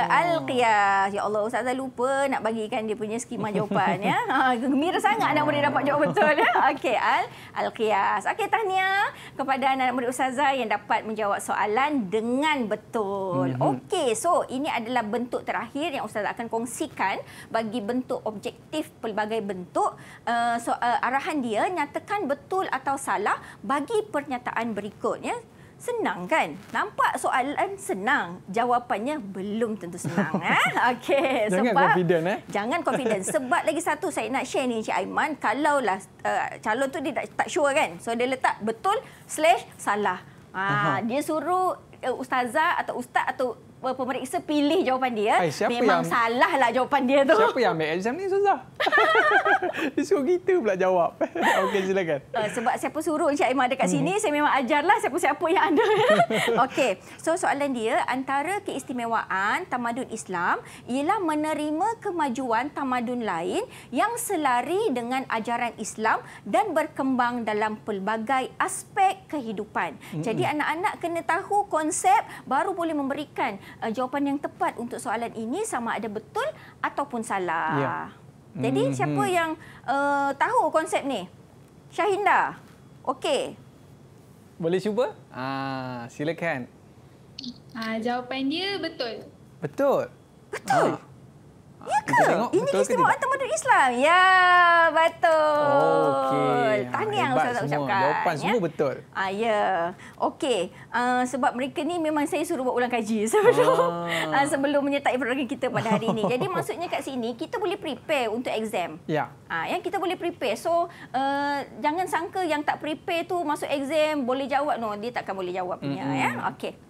Oh. Al-Qiyas. Ya Allah, Ustazah lupa nak bagikan dia punya skema jawapan ya. Ha, gembira sangat nak boleh dapat jawab betul ya. Okey, Al Al-Qiyas. Okey, tahniah kepada anak-anak murid Ustazah yang dapat menjawab soalan dengan betul. Mhm. Okey, so ini adalah bentuk terakhir yang Ustazah akan kongsikan bagi bentuk objektif pelbagai bentuk. Uh, so, uh, arahan dia nyatakan betul atau salah bagi pernyataan berikut ya. Senang kan? Nampak soalan senang. Jawapannya belum tentu senang. eh? Okey. Jangan sebab, confident, eh? Jangan confident. Sebab lagi satu saya nak share ni Encik Aiman. Kalaulah uh, calon tu dia tak, tak sure kan. So dia letak betul slash salah. Aha. Ha, dia suruh uh, ustazah atau ustaz atau pemeriksa pilih jawapan dia. Hai, siapa Memang yang- salah lah jawapan dia tu. Siapa yang ambil exam ni, Ustazah? Dia suruh kita pula jawab. Okey, silakan. Uh, sebab siapa suruh Encik Aiman dekat sini, saya memang ajarlah siapa-siapa yang ada. Okey, so soalan dia, antara keistimewaan tamadun Islam ialah menerima kemajuan tamadun lain yang selari dengan ajaran Islam dan berkembang dalam pelbagai aspek kehidupan. Mm-hmm. Jadi anak-anak kena tahu konsep baru boleh memberikan uh, jawapan yang tepat untuk soalan ini sama ada betul ataupun salah. Ya. Jadi Mhm. siapa yang uh, tahu konsep ni? Syahinda. Okey. Boleh cuba? Ah, silakan. Ah, jawapan dia betul. Betul. Betul. Ya ke? tengok Ini ke keistimewaan tamadun Islam. Ya, betul. Okey. Tahniah Hebat Ustazah semua. ucapkan. Jawapan ya. semua betul. Ah ya. Okey. Uh, sebab mereka ni memang saya suruh buat ulang kaji sebelum Ah. uh, sebelum menyertai program kita pada hari ini. Jadi maksudnya kat sini kita boleh prepare untuk exam. Ya. Ah, yang kita boleh prepare. So, uh, jangan sangka yang tak prepare tu masuk exam boleh jawab. No, dia takkan boleh jawab punya. Mm-mm. Ya? Okey.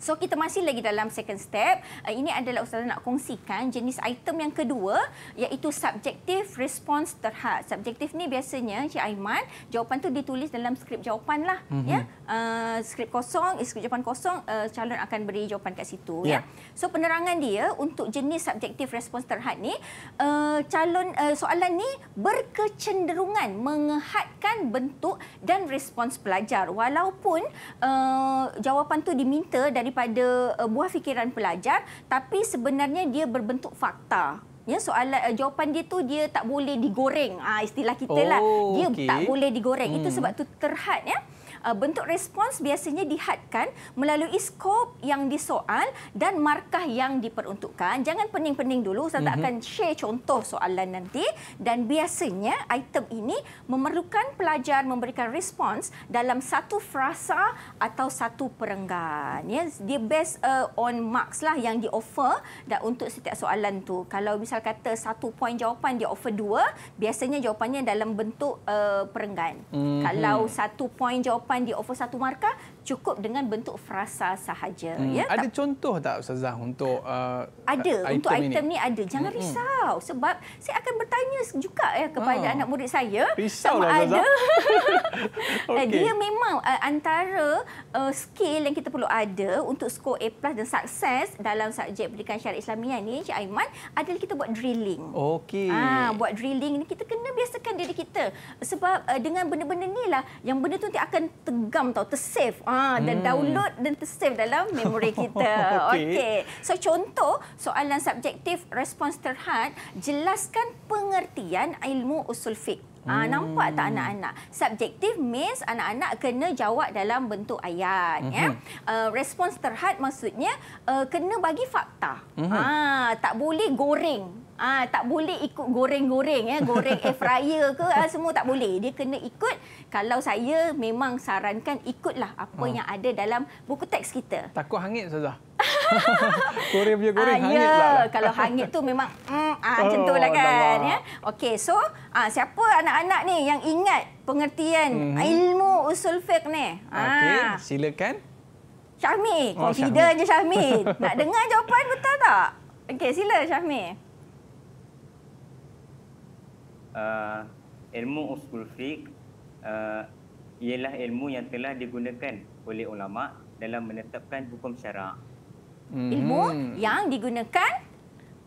So kita masih lagi dalam second step. Uh, ini adalah Ustazah nak kongsikan jenis item yang kedua iaitu subjektif response terhad. Subjektif ni biasanya Cik Aiman jawapan tu ditulis dalam skrip jawapan lah Mhm. ya. Uh, skrip kosong, eh, skrip jawapan kosong uh, calon akan beri jawapan kat situ Ya. ya. So penerangan dia untuk jenis subjektif respons terhad ni uh, calon uh, soalan ni berkecenderungan mengehadkan bentuk dan respons pelajar walaupun uh, jawapan tu diminta daripada uh, buah fikiran pelajar tapi sebenarnya dia berbentuk fakta Ya soalan uh, jawapan dia tu dia tak boleh digoreng. Ah istilah kita lah. Oh, Dia okey. tak boleh digoreng. Itu Hmm. sebab tu terhad ya. Uh, bentuk respons biasanya dihadkan melalui skop yang disoal dan markah yang diperuntukkan. Jangan pening-pening dulu. Mhm. mm-hmm. akan share contoh soalan nanti. Dan biasanya item ini memerlukan pelajar memberikan respons dalam satu frasa atau satu perenggan. Ya, dia based uh, on marks lah yang di offer dan untuk setiap soalan tu. Kalau misal kata satu poin jawapan dia offer dua, biasanya jawapannya dalam bentuk uh, perenggan. Mhm. Kalau satu poin jawapan di offer satu markah, cukup dengan bentuk frasa sahaja. Hmm. Ya, Ada contoh tak Ustazah untuk uh, ada item untuk item ini? ni ada. Jangan Mm-mm. risau sebab saya akan bertanya juga ya kepada Ah. anak murid saya Risaulah, sama Zazah. ada Okey. Eh, dia memang uh, antara uh, skill yang kita perlu ada untuk skor A+ dan sukses dalam subjek pendidikan syariah Islamiah ni Cik Aiman adalah kita buat drilling. Okey. Ah, buat drilling ni kita kena biasakan diri kita. Sebab uh, dengan benda-benda ni lah yang benda tu nanti akan tegam tau, tersave. Ah, dan Hmm. download dan tersave dalam memori kita. Okey. Okey. So contoh soalan subjektif respons terhad jelaskan pengertian ilmu usul fiqh. Ah, Hmm. nampak tak anak-anak? Subjektif means anak-anak kena jawab dalam bentuk ayat. Ya. Mhm. Uh, respons terhad maksudnya uh, kena bagi fakta. Mhm. Ah, tak boleh goreng. Ah, tak boleh ikut goreng-goreng ya, goreng air fryer ke ah, semua tak boleh. Dia kena ikut kalau saya memang sarankan ikutlah apa Oh. yang ada dalam buku teks kita. Takut hangit Ustazah. goreng punya goreng ah, hangit ya, lah. kalau hangit tu memang mm, ah, macam tu Oh, lah kan. Ya. Okey, so ah, siapa anak-anak ni yang ingat pengertian Mhm. ilmu usul fiqh ni? Okey, Ah, silakan. Syahmi, Oh, confident Syahmi. je Syahmi. Nak dengar jawapan betul tak? Okey, sila Syahmi. Uh, ilmu usul fiqh uh, ialah ilmu yang telah digunakan oleh ulama dalam menetapkan hukum syarak. Ilmu Hmm. yang digunakan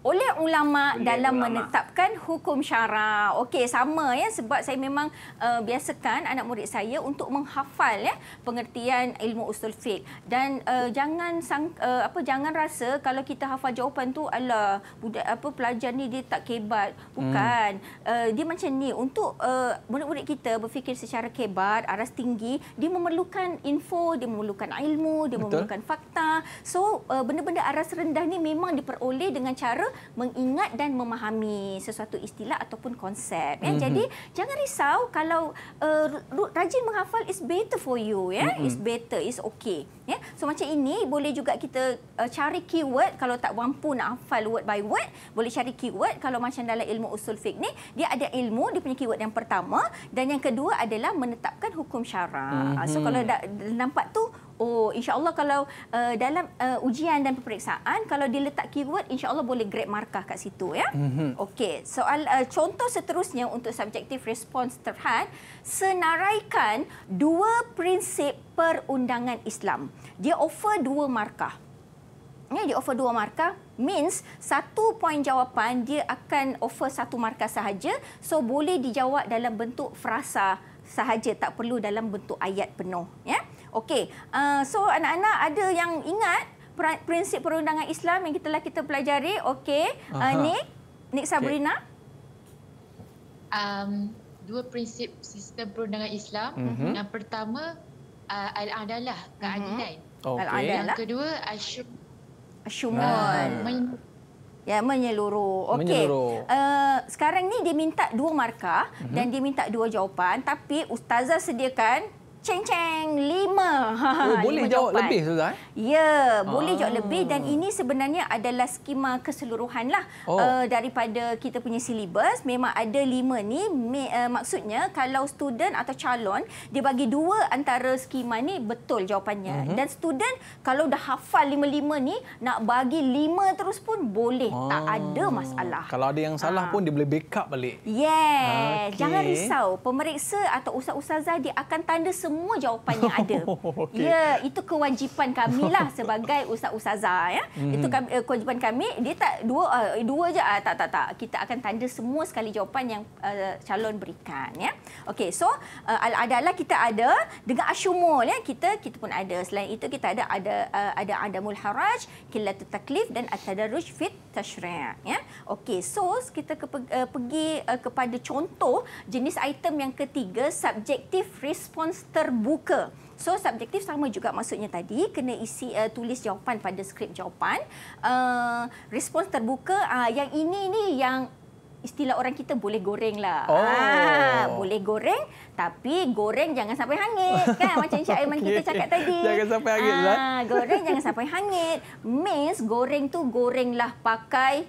oleh ulama Oleh dalam ulama. menetapkan hukum syarak. Okey, sama ya sebab saya memang uh, biasakan anak murid saya untuk menghafal ya pengertian ilmu usul fiqh dan uh, jangan sang, uh, apa jangan rasa kalau kita hafal jawapan tu alah budak apa pelajar ni dia tak kebat. Bukan. Uh, dia macam ni untuk uh, murid-murid kita berfikir secara kebat, aras tinggi, dia memerlukan info, dia memerlukan ilmu, dia Betul. memerlukan fakta. So uh, benda-benda aras rendah ni memang diperoleh dengan cara mengingat dan memahami sesuatu istilah ataupun konsep ya. Mhm. Jadi jangan risau kalau uh, rajin menghafal is better for you ya. Mhm. Is better, is okay. Ya. So macam ini boleh juga kita uh, cari keyword kalau tak mampu nak hafal word by word, boleh cari keyword kalau macam dalam ilmu usul fiqh ni dia ada ilmu dia punya keyword yang pertama dan yang kedua adalah menetapkan hukum syarak. Mhm. So kalau dah nampak tu Oh, insya-Allah kalau uh, dalam uh, ujian dan peperiksaan kalau dia letak keyword insya-Allah boleh grade markah kat situ ya. Mm-hmm. Okey, soal uh, contoh seterusnya untuk subjective response terhad senaraikan dua prinsip perundangan Islam. Dia offer dua markah. Ya, dia offer dua markah means satu poin jawapan dia akan offer satu markah sahaja so boleh dijawab dalam bentuk frasa sahaja tak perlu dalam bentuk ayat penuh ya okey uh, so anak-anak ada yang ingat prinsip perundangan Islam yang kita telah kita pelajari okey uh, Nick Nick Sabrina okay. um dua prinsip sistem perundangan Islam mm-hmm. yang pertama uh, al-adalah keadilan mm-hmm. okay. al-adalah yang kedua asyum Syumun. Men- ya, menyeluruh. Okey. Uh, sekarang ni dia minta dua markah uh-huh. dan dia minta dua jawapan tapi ustazah sediakan Ceng ceng lima. Oh, boleh lima jawab jawapan. lebih Ustaz? Ya, ah. boleh jawab lebih dan ini sebenarnya adalah skema keseluruhan lah oh. uh, daripada kita punya silibus. Memang ada lima ni. Me, uh, maksudnya kalau student atau calon dia bagi dua antara skema ni betul jawapannya. Uh-huh. Dan student kalau dah hafal lima-lima ni nak bagi lima terus pun boleh. Oh. Tak ada masalah. Kalau ada yang salah uh. pun dia boleh backup balik. Yes. Okay. Jangan risau. Pemeriksa atau ustaz-ustazah dia akan tanda semua semua jawapan yang ada. okay. Ya, itu kewajipan kami lah sebagai ustaz-ustazah ya. Mm-hmm. Itu kami, uh, kewajipan kami. Dia tak dua uh, dua je uh, tak tak tak. Kita akan tanda semua sekali jawapan yang uh, calon berikan ya. Okey, so uh, al-adalah kita ada dengan asyumul ya. Kita kita pun ada. Selain itu kita ada ada uh, ada adamul haraj, killatut taklif dan at-tadarruj fit tashri' ya. Okey, so kita ke, uh, pergi uh, kepada contoh jenis item yang ketiga subjective response terbuka. So subjektif sama juga maksudnya tadi kena isi uh, tulis jawapan pada skrip jawapan. Uh, respons terbuka uh, yang ini ni yang istilah orang kita boleh goreng lah. Oh. Ah, boleh goreng tapi goreng jangan sampai hangit kan macam Encik Aiman okay. kita cakap tadi. Jangan sampai hangit lah. Ah, goreng jangan sampai hangit. Means goreng tu gorenglah pakai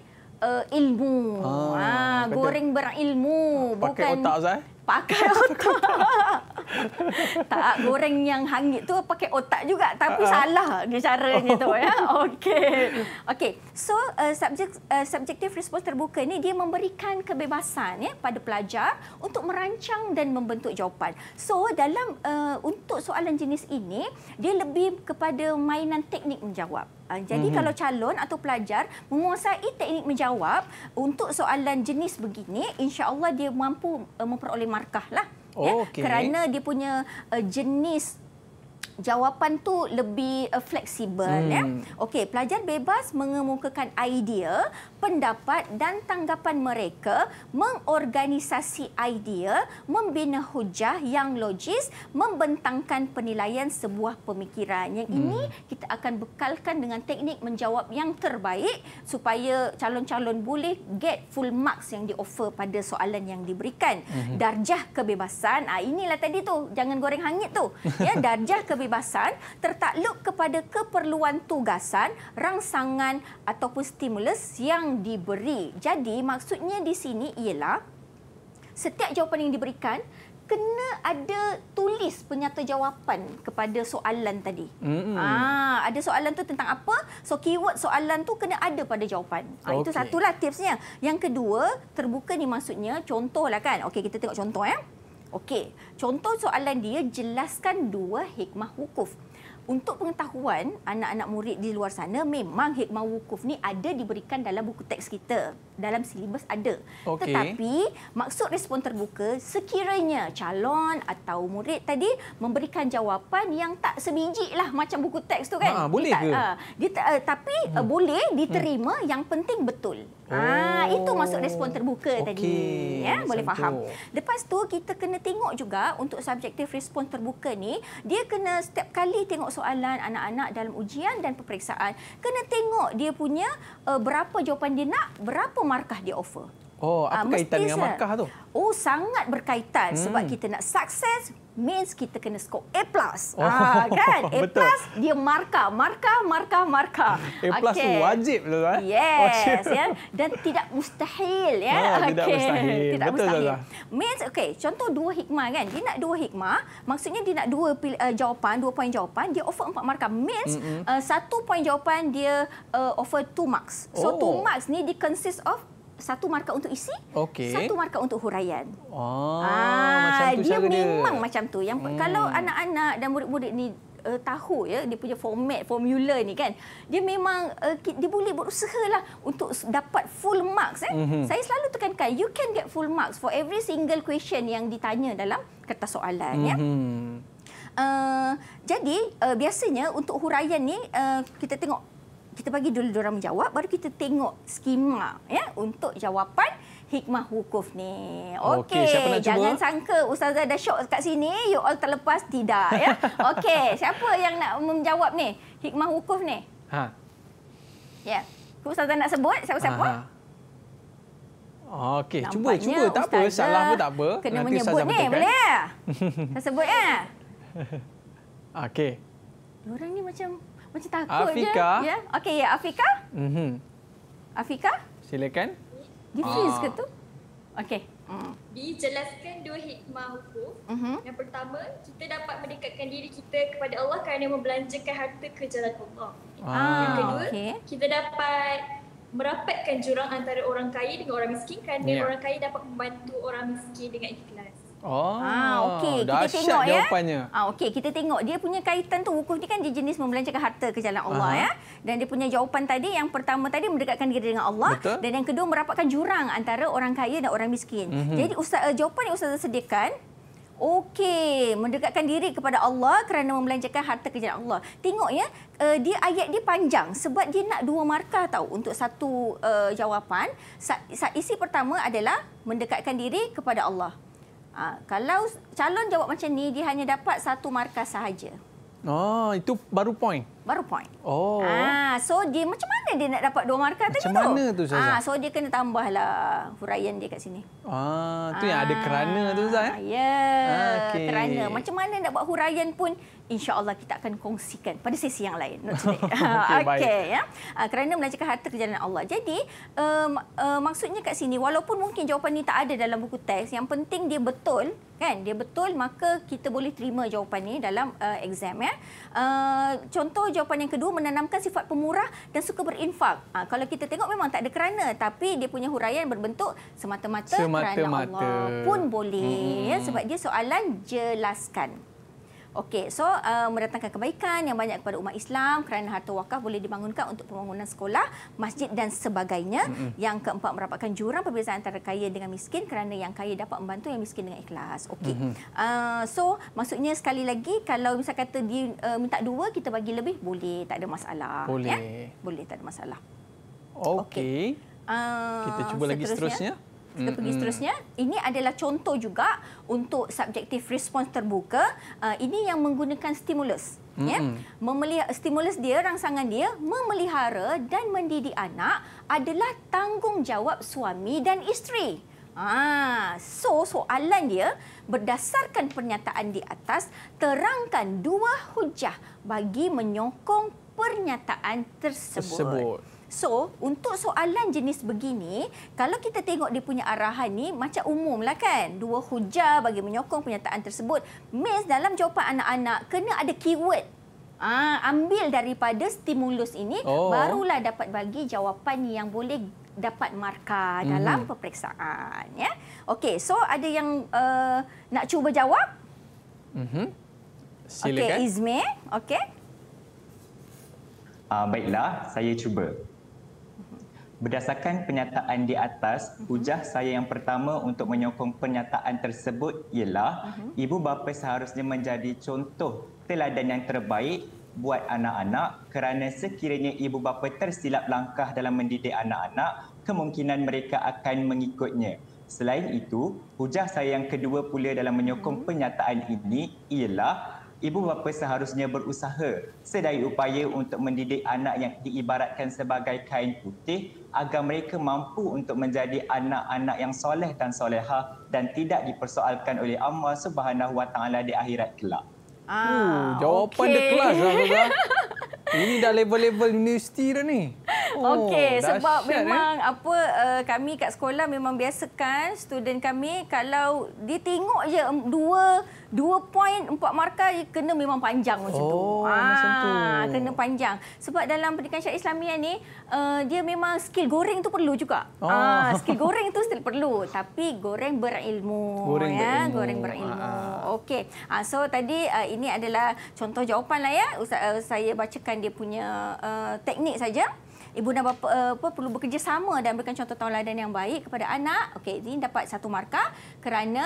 uh, ilmu. Ah, ah goreng berilmu pakai bukan otak Zai pakai otak. tak goreng yang hangit tu pakai otak juga tapi uh-uh. salah dia caranya tu ya. Okey. Okey. So uh, subjek uh, subjective response terbuka ni dia memberikan kebebasan ya pada pelajar untuk merancang dan membentuk jawapan. So dalam uh, untuk soalan jenis ini dia lebih kepada mainan teknik menjawab. Uh, jadi mm-hmm. kalau calon atau pelajar menguasai teknik menjawab untuk soalan jenis begini insya-Allah dia mampu uh, memperoleh markah lah. Oh, ya, okay. Kerana dia punya uh, jenis jawapan tu lebih uh, fleksibel hmm. ya. Okey, pelajar bebas mengemukakan idea, pendapat dan tanggapan mereka, mengorganisasi idea, membina hujah yang logis, membentangkan penilaian sebuah pemikiran. Yang hmm. ini kita akan bekalkan dengan teknik menjawab yang terbaik supaya calon-calon boleh get full marks yang di-offer pada soalan yang diberikan. Hmm. Darjah kebebasan, ah inilah tadi tu, jangan goreng hangit tu. Ya, darjah kebebasan kebebasan tertakluk kepada keperluan tugasan, rangsangan ataupun stimulus yang diberi. Jadi maksudnya di sini ialah setiap jawapan yang diberikan kena ada tulis penyata jawapan kepada soalan tadi. Mm-hmm. Ah, ada soalan tu tentang apa? So keyword soalan tu kena ada pada jawapan. Ah, okay. Itu satulah tipsnya. Yang kedua, terbuka ni maksudnya contohlah kan. Okey, kita tengok contoh ya. Okey, contoh soalan dia jelaskan dua hikmah wukuf untuk pengetahuan anak-anak murid di luar sana memang hikmah wukuf ni ada diberikan dalam buku teks kita dalam silibus ada okay. tetapi maksud respon terbuka sekiranya calon atau murid tadi memberikan jawapan yang tak sebiji lah macam buku teks tu kan ha, boleh dia tak, ke uh, dia tak, uh, tapi hmm. uh, boleh diterima hmm. yang penting betul ah, oh. ha, itu maksud respon terbuka okay. tadi ya boleh faham lepas tu kita kena tengok juga untuk subjektif respon terbuka ni dia kena setiap kali tengok soalan anak-anak dalam ujian dan peperiksaan kena tengok dia punya uh, berapa jawapan dia nak berapa markah dia offer Oh, apa uh, kaitan dengan markah tu? Oh, sangat berkaitan hmm. sebab kita nak sukses means kita kena skor A+. Oh, ah, kan? A+, betul. dia markah, markah, markah, markah. A+ okay. wajib betul kan? Yes, ya. Dan tidak mustahil ya. Oh, okay. Tidak mustahil. Tidak betul, mustahil. Betul. Means okey, contoh dua hikmah kan. Dia nak dua hikmah, maksudnya dia nak dua pil- uh, jawapan, dua poin jawapan, dia offer empat markah. Means mm-hmm. uh, satu poin jawapan dia uh, offer two marks. So oh. two marks ni di consist of satu markah untuk isi, okay. satu markah untuk huraian. Oh, ah, macam tu dia memang dia. macam tu. Yang hmm. kalau anak-anak dan murid-murid ni uh, tahu ya dia punya format formula ni kan dia memang uh, dia boleh berusaha lah untuk dapat full marks eh mm-hmm. saya selalu tekankan you can get full marks for every single question yang ditanya dalam kertas soalan mm-hmm. ya uh, jadi uh, biasanya untuk huraian ni uh, kita tengok kita bagi dulu orang menjawab baru kita tengok skema ya untuk jawapan hikmah wukuf ni. Okey, okay, jangan sangka ustazah dah syok kat sini, you all terlepas tidak ya. Okey, siapa yang nak menjawab ni? Hikmah wukuf ni. Ha. Ya. Ustazah nak sebut siapa-siapa? Okey, cuba cuba tak apa, salah pun tak apa. Kena Nanti menyebut ni, boleh? Saya sebut ya. Okey. Orang ni macam macam takut Afika. je. Ya. Okey, ya Afika. Mhm. Afika? Silakan. Di freeze ke tu? Okey. Mm. Dijelaskan dua hikmah hukum. Uh-huh. Yang pertama, kita dapat mendekatkan diri kita kepada Allah kerana membelanjakan harta ke jalan Allah. Ah, yang kedua, okay. kita dapat merapatkan jurang antara orang kaya dengan orang miskin kerana yeah. orang kaya dapat membantu orang miskin dengan ikhlas. Oh, ah, okey. Kita tengok ya. jawapannya. Ah, okey, kita tengok dia punya kaitan tu wukuf ni kan dia jenis membelanjakan harta ke jalan Allah Aha. ya. Dan dia punya jawapan tadi yang pertama tadi mendekatkan diri dengan Allah Betul. dan yang kedua merapatkan jurang antara orang kaya dan orang miskin. Mm-hmm. Jadi ustaz uh, jawapan yang ustaz sediakan Okey, mendekatkan diri kepada Allah kerana membelanjakan harta ke jalan Allah. Tengok ya, uh, dia ayat dia panjang sebab dia nak dua markah tahu untuk satu uh, jawapan. Sa- sa- isi pertama adalah mendekatkan diri kepada Allah. Ha, kalau calon jawab macam ni, dia hanya dapat satu markah sahaja. Oh, itu baru point baru point. Oh. Ah, so dia macam mana dia nak dapat dua markah tadi tu? Macam mana tu Ustazah? Ah, so dia kena tambahlah huraian dia kat sini. Ah, tu ah, yang ada kerana tu Ustaz eh? Ya. Yeah, ah, okay. Kerana macam mana nak buat huraian pun insya-Allah kita akan kongsikan pada sesi yang lain. Okey, okay, ya. Ah, kerana melancarkan harta kerjaan Allah. Jadi, um, uh, maksudnya kat sini walaupun mungkin jawapan ni tak ada dalam buku teks, yang penting dia betul, kan? Dia betul maka kita boleh terima jawapan ni dalam uh, exam ya. Uh, contoh jawapan yang kedua menanamkan sifat pemurah dan suka berinfak. Ha, kalau kita tengok memang tak ada kerana tapi dia punya huraian berbentuk semata-mata, semata-mata. kerana Allah pun boleh hmm. ya sebab dia soalan jelaskan. Okey, so uh, mendatangkan kebaikan yang banyak kepada umat Islam kerana harta wakaf boleh dibangunkan untuk pembangunan sekolah, masjid dan sebagainya. Mm-hmm. Yang keempat merapatkan jurang perbezaan antara kaya dengan miskin kerana yang kaya dapat membantu yang miskin dengan ikhlas. Okey. Mm-hmm. Uh, so maksudnya sekali lagi kalau misal kata dia uh, minta dua kita bagi lebih boleh, tak ada masalah. Boleh. Ya? Boleh, tak ada masalah. Okey. Okay. Uh, kita cuba lagi seterusnya. Kita mm-hmm. pergi seterusnya. Ini adalah contoh juga untuk subjektif respons terbuka. Uh, ini yang menggunakan stimulus. Mm-hmm. Ya? Memelihara, stimulus dia, rangsangan dia, memelihara dan mendidik anak adalah tanggungjawab suami dan isteri. Ah, so soalan dia berdasarkan pernyataan di atas terangkan dua hujah bagi menyokong pernyataan tersebut. tersebut. So, untuk soalan jenis begini, kalau kita tengok dia punya arahan ni macam umum lah kan. Dua hujah bagi menyokong pernyataan tersebut. Means dalam jawapan anak-anak kena ada keyword. Ah, ambil daripada stimulus ini oh. barulah dapat bagi jawapan yang boleh dapat markah mm-hmm. dalam peperiksaan ya. Okey, so ada yang uh, nak cuba jawab? Mhm. Silakan. Okey, Izmi, okey. Uh, baiklah, saya cuba. Berdasarkan pernyataan di atas, uh-huh. hujah saya yang pertama untuk menyokong pernyataan tersebut ialah uh-huh. ibu bapa seharusnya menjadi contoh teladan yang terbaik buat anak-anak kerana sekiranya ibu bapa tersilap langkah dalam mendidik anak-anak, kemungkinan mereka akan mengikutnya. Selain itu, hujah saya yang kedua pula dalam menyokong uh-huh. pernyataan ini ialah ibu bapa seharusnya berusaha sedaya upaya untuk mendidik anak yang diibaratkan sebagai kain putih agar mereka mampu untuk menjadi anak-anak yang soleh dan soleha dan tidak dipersoalkan oleh Allah Subhanahu Wa Taala di akhirat kelak. Ah, uh, jawapan okay. dia kelas lah. Ini dah level-level universiti dah ni. Oh, Okey, sebab eh? memang eh? apa uh, kami kat sekolah memang biasakan student kami kalau dia tengok je dua dua point empat markah kena memang panjang macam oh, tu. macam tu. Ah, kena panjang. Sebab dalam pendidikan syariah Islamiah ni uh, dia memang skill goreng tu perlu juga. Oh. Ah, skill goreng tu still perlu tapi goreng berilmu goreng ya, berilmu. goreng berilmu. Ah. Okey. Ah, so tadi uh, ini adalah contoh jawapan lah ya. Uh, saya bacakan dia punya uh, teknik saja ibu dan bapa uh, apa, perlu bekerjasama dan berikan contoh tauladan yang baik kepada anak. Okey, ini dapat satu markah kerana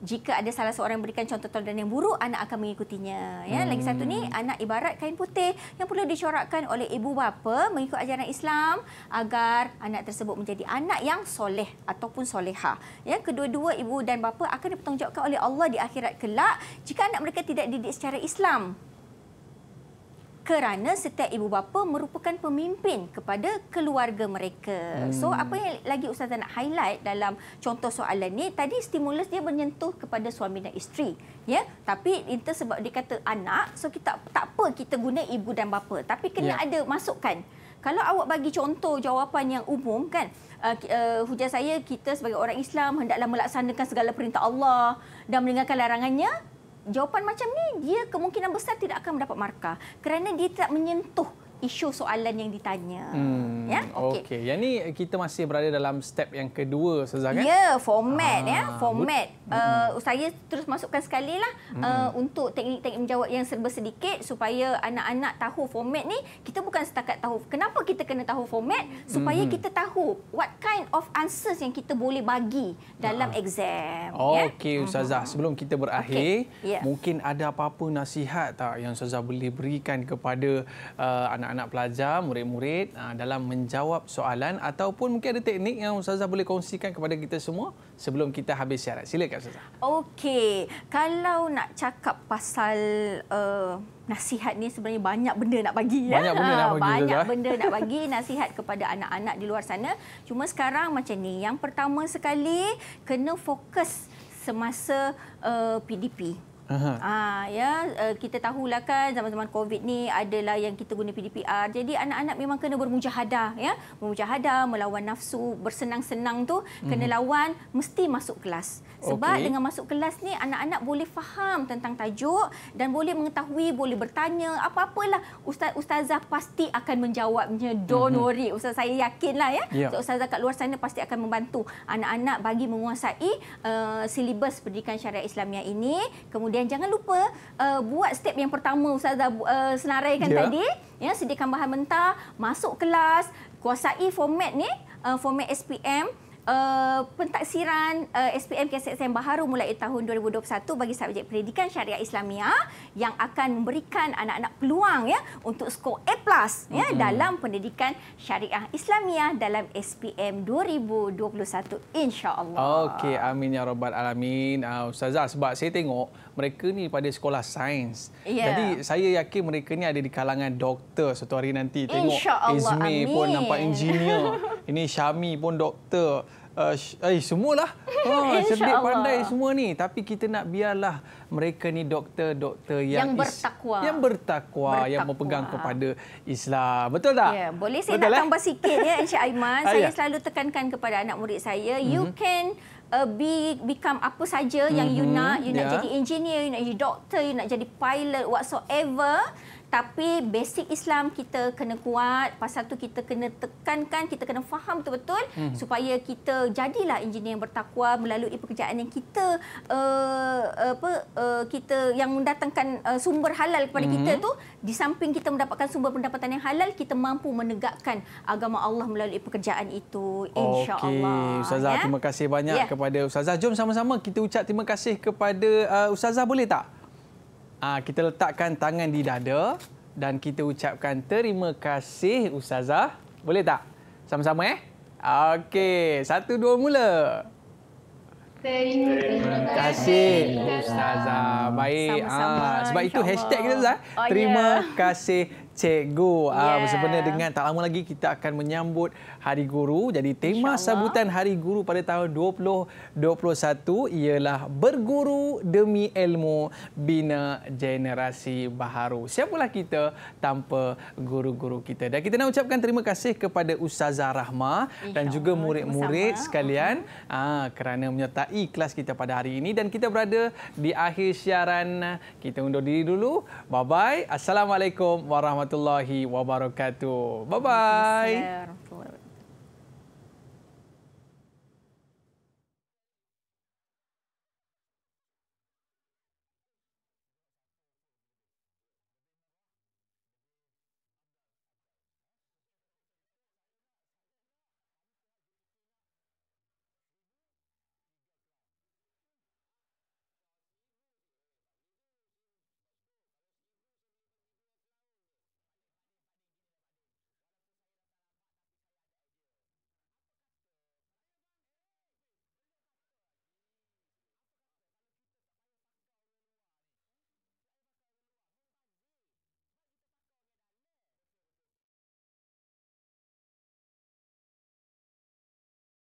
jika ada salah seorang yang berikan contoh tauladan yang buruk, anak akan mengikutinya. Ya, hmm. lagi satu ni anak ibarat kain putih yang perlu dicorakkan oleh ibu bapa mengikut ajaran Islam agar anak tersebut menjadi anak yang soleh ataupun soleha. Ya, kedua-dua ibu dan bapa akan dipertanggungjawabkan oleh Allah di akhirat kelak jika anak mereka tidak didik secara Islam kerana setiap ibu bapa merupakan pemimpin kepada keluarga mereka. Hmm. So apa yang lagi ustazah nak highlight dalam contoh soalan ni tadi stimulus dia menyentuh kepada suami dan isteri, ya. Tapi itu sebab dia kata anak, so kita tak apa kita guna ibu dan bapa, tapi kena yeah. ada masukan. Kalau awak bagi contoh jawapan yang umum kan, uh, uh, hujah saya kita sebagai orang Islam hendaklah melaksanakan segala perintah Allah dan meninggalkan larangannya, jawapan macam ni dia kemungkinan besar tidak akan mendapat markah. Kerana dia tidak menyentuh isu soalan yang ditanya. Hmm, ya, okey. Okay. Yang ni kita masih berada dalam step yang kedua, Ustazah kan? Ya, format ya, ah, ya, format. Uh, saya terus masukkan sekali lah hmm. uh, untuk teknik-teknik menjawab yang serba sedikit supaya anak-anak tahu format ni. Kita bukan setakat tahu kenapa kita kena tahu format supaya hmm. kita tahu what kind of answers yang kita boleh bagi dalam uh. exam. Ya. Okey, ya? Ustazah. Sebelum kita berakhir, okay. yeah. mungkin ada apa-apa nasihat tak yang Ustazah boleh berikan kepada uh, anak anak-anak pelajar, murid-murid uh, dalam menjawab soalan ataupun mungkin ada teknik yang Ustazah boleh kongsikan kepada kita semua sebelum kita habis syarat. Silakan Ustazah. Okey, kalau nak cakap pasal uh, nasihat ni sebenarnya banyak benda nak bagi ya. Banyak benda nak bagi. Banyak Ustazah. benda nak bagi nasihat kepada anak-anak di luar sana. Cuma sekarang macam ni, yang pertama sekali kena fokus semasa uh, PDP. Ah ya uh, kita tahulah kan zaman-zaman Covid ni adalah yang kita guna PDPR. Jadi anak-anak memang kena bermujahadah ya. Bermujahadah melawan nafsu, bersenang-senang tu kena mhm. lawan mesti masuk kelas. Sebab okay. dengan masuk kelas ni anak-anak boleh faham tentang tajuk dan boleh mengetahui, boleh bertanya apa-apalah ustaz ustazah pasti akan menjawabnya. Don't mm-hmm. worry. Ustaz saya yakinlah ya. Yeah. So, ustazah kat luar sana pasti akan membantu anak-anak bagi menguasai uh, silibus pendidikan syariah Islamiah ini. Kemudian dan jangan lupa uh, buat step yang pertama Ustazah uh, senaraikan yeah. tadi. Ya, sediakan bahan mentah, masuk kelas, kuasai format ni, uh, format SPM. Uh, pentaksiran uh, SPM KSSM baharu mulai tahun 2021 bagi subjek pendidikan syariah Islamiah yang akan memberikan anak-anak peluang ya untuk skor A+ ya mm-hmm. dalam pendidikan syariah Islamiah dalam SPM 2021 insya-Allah. Okey amin ya rabbal alamin. Uh, ustazah sebab saya tengok mereka ni pada sekolah sains. Yeah. Jadi saya yakin mereka ni ada di kalangan doktor satu hari nanti. Tengok Izmi pun nampak engineer. Ini Syami pun doktor. Uh, eh semualah. Ha, cerdik pandai semua ni. Tapi kita nak biarlah mereka ni doktor-doktor yang, yang bertakwa. Is, yang bertakwa, bertakwa, yang memegang kepada Islam. Betul tak? Ya, boleh saya Betul, nak eh? tambah sikit ya Encik Aiman. saya selalu tekankan kepada anak murid saya, mm-hmm. you mhm. can uh, be become apa saja mm-hmm. yang you mhm. nak you yeah. nak jadi engineer you nak jadi doktor you nak jadi pilot whatsoever tapi basic Islam kita kena kuat pasal tu kita kena tekankan kita kena faham betul-betul hmm. supaya kita jadilah engineer yang bertakwa melalui pekerjaan yang kita uh, apa uh, kita yang mendatangkan uh, sumber halal kepada hmm. kita tu di samping kita mendapatkan sumber pendapatan yang halal kita mampu menegakkan agama Allah melalui pekerjaan itu insyaallah okey ustazah ya? terima kasih banyak yeah. kepada ustazah jom sama-sama kita ucap terima kasih kepada uh, ustazah boleh tak Ah, kita letakkan tangan di dada dan kita ucapkan terima kasih Ustazah. Boleh tak? Sama-sama eh? Okey, satu dua mula. Terima kasih Ustazah. Baik. Sama-sama, Ah, sebab itu hashtag kita Ustaz. Oh, Terima ya. kasih cikgu. Ah, Yeah. bersempena dengan tak lama lagi kita akan menyambut Hari Guru. Jadi tema sambutan Hari Guru pada tahun 2021 ialah berguru demi ilmu bina generasi baharu. Siapalah kita tanpa guru-guru kita. Dan kita nak ucapkan terima kasih kepada Ustazah Rahma dan juga murid-murid sekalian ah, kerana menyertai kelas kita pada hari ini dan kita berada di akhir siaran. Kita undur diri dulu. Bye-bye. Assalamualaikum warahmatullahi wabarakatuh. Bye-bye. Waalaikumsalam.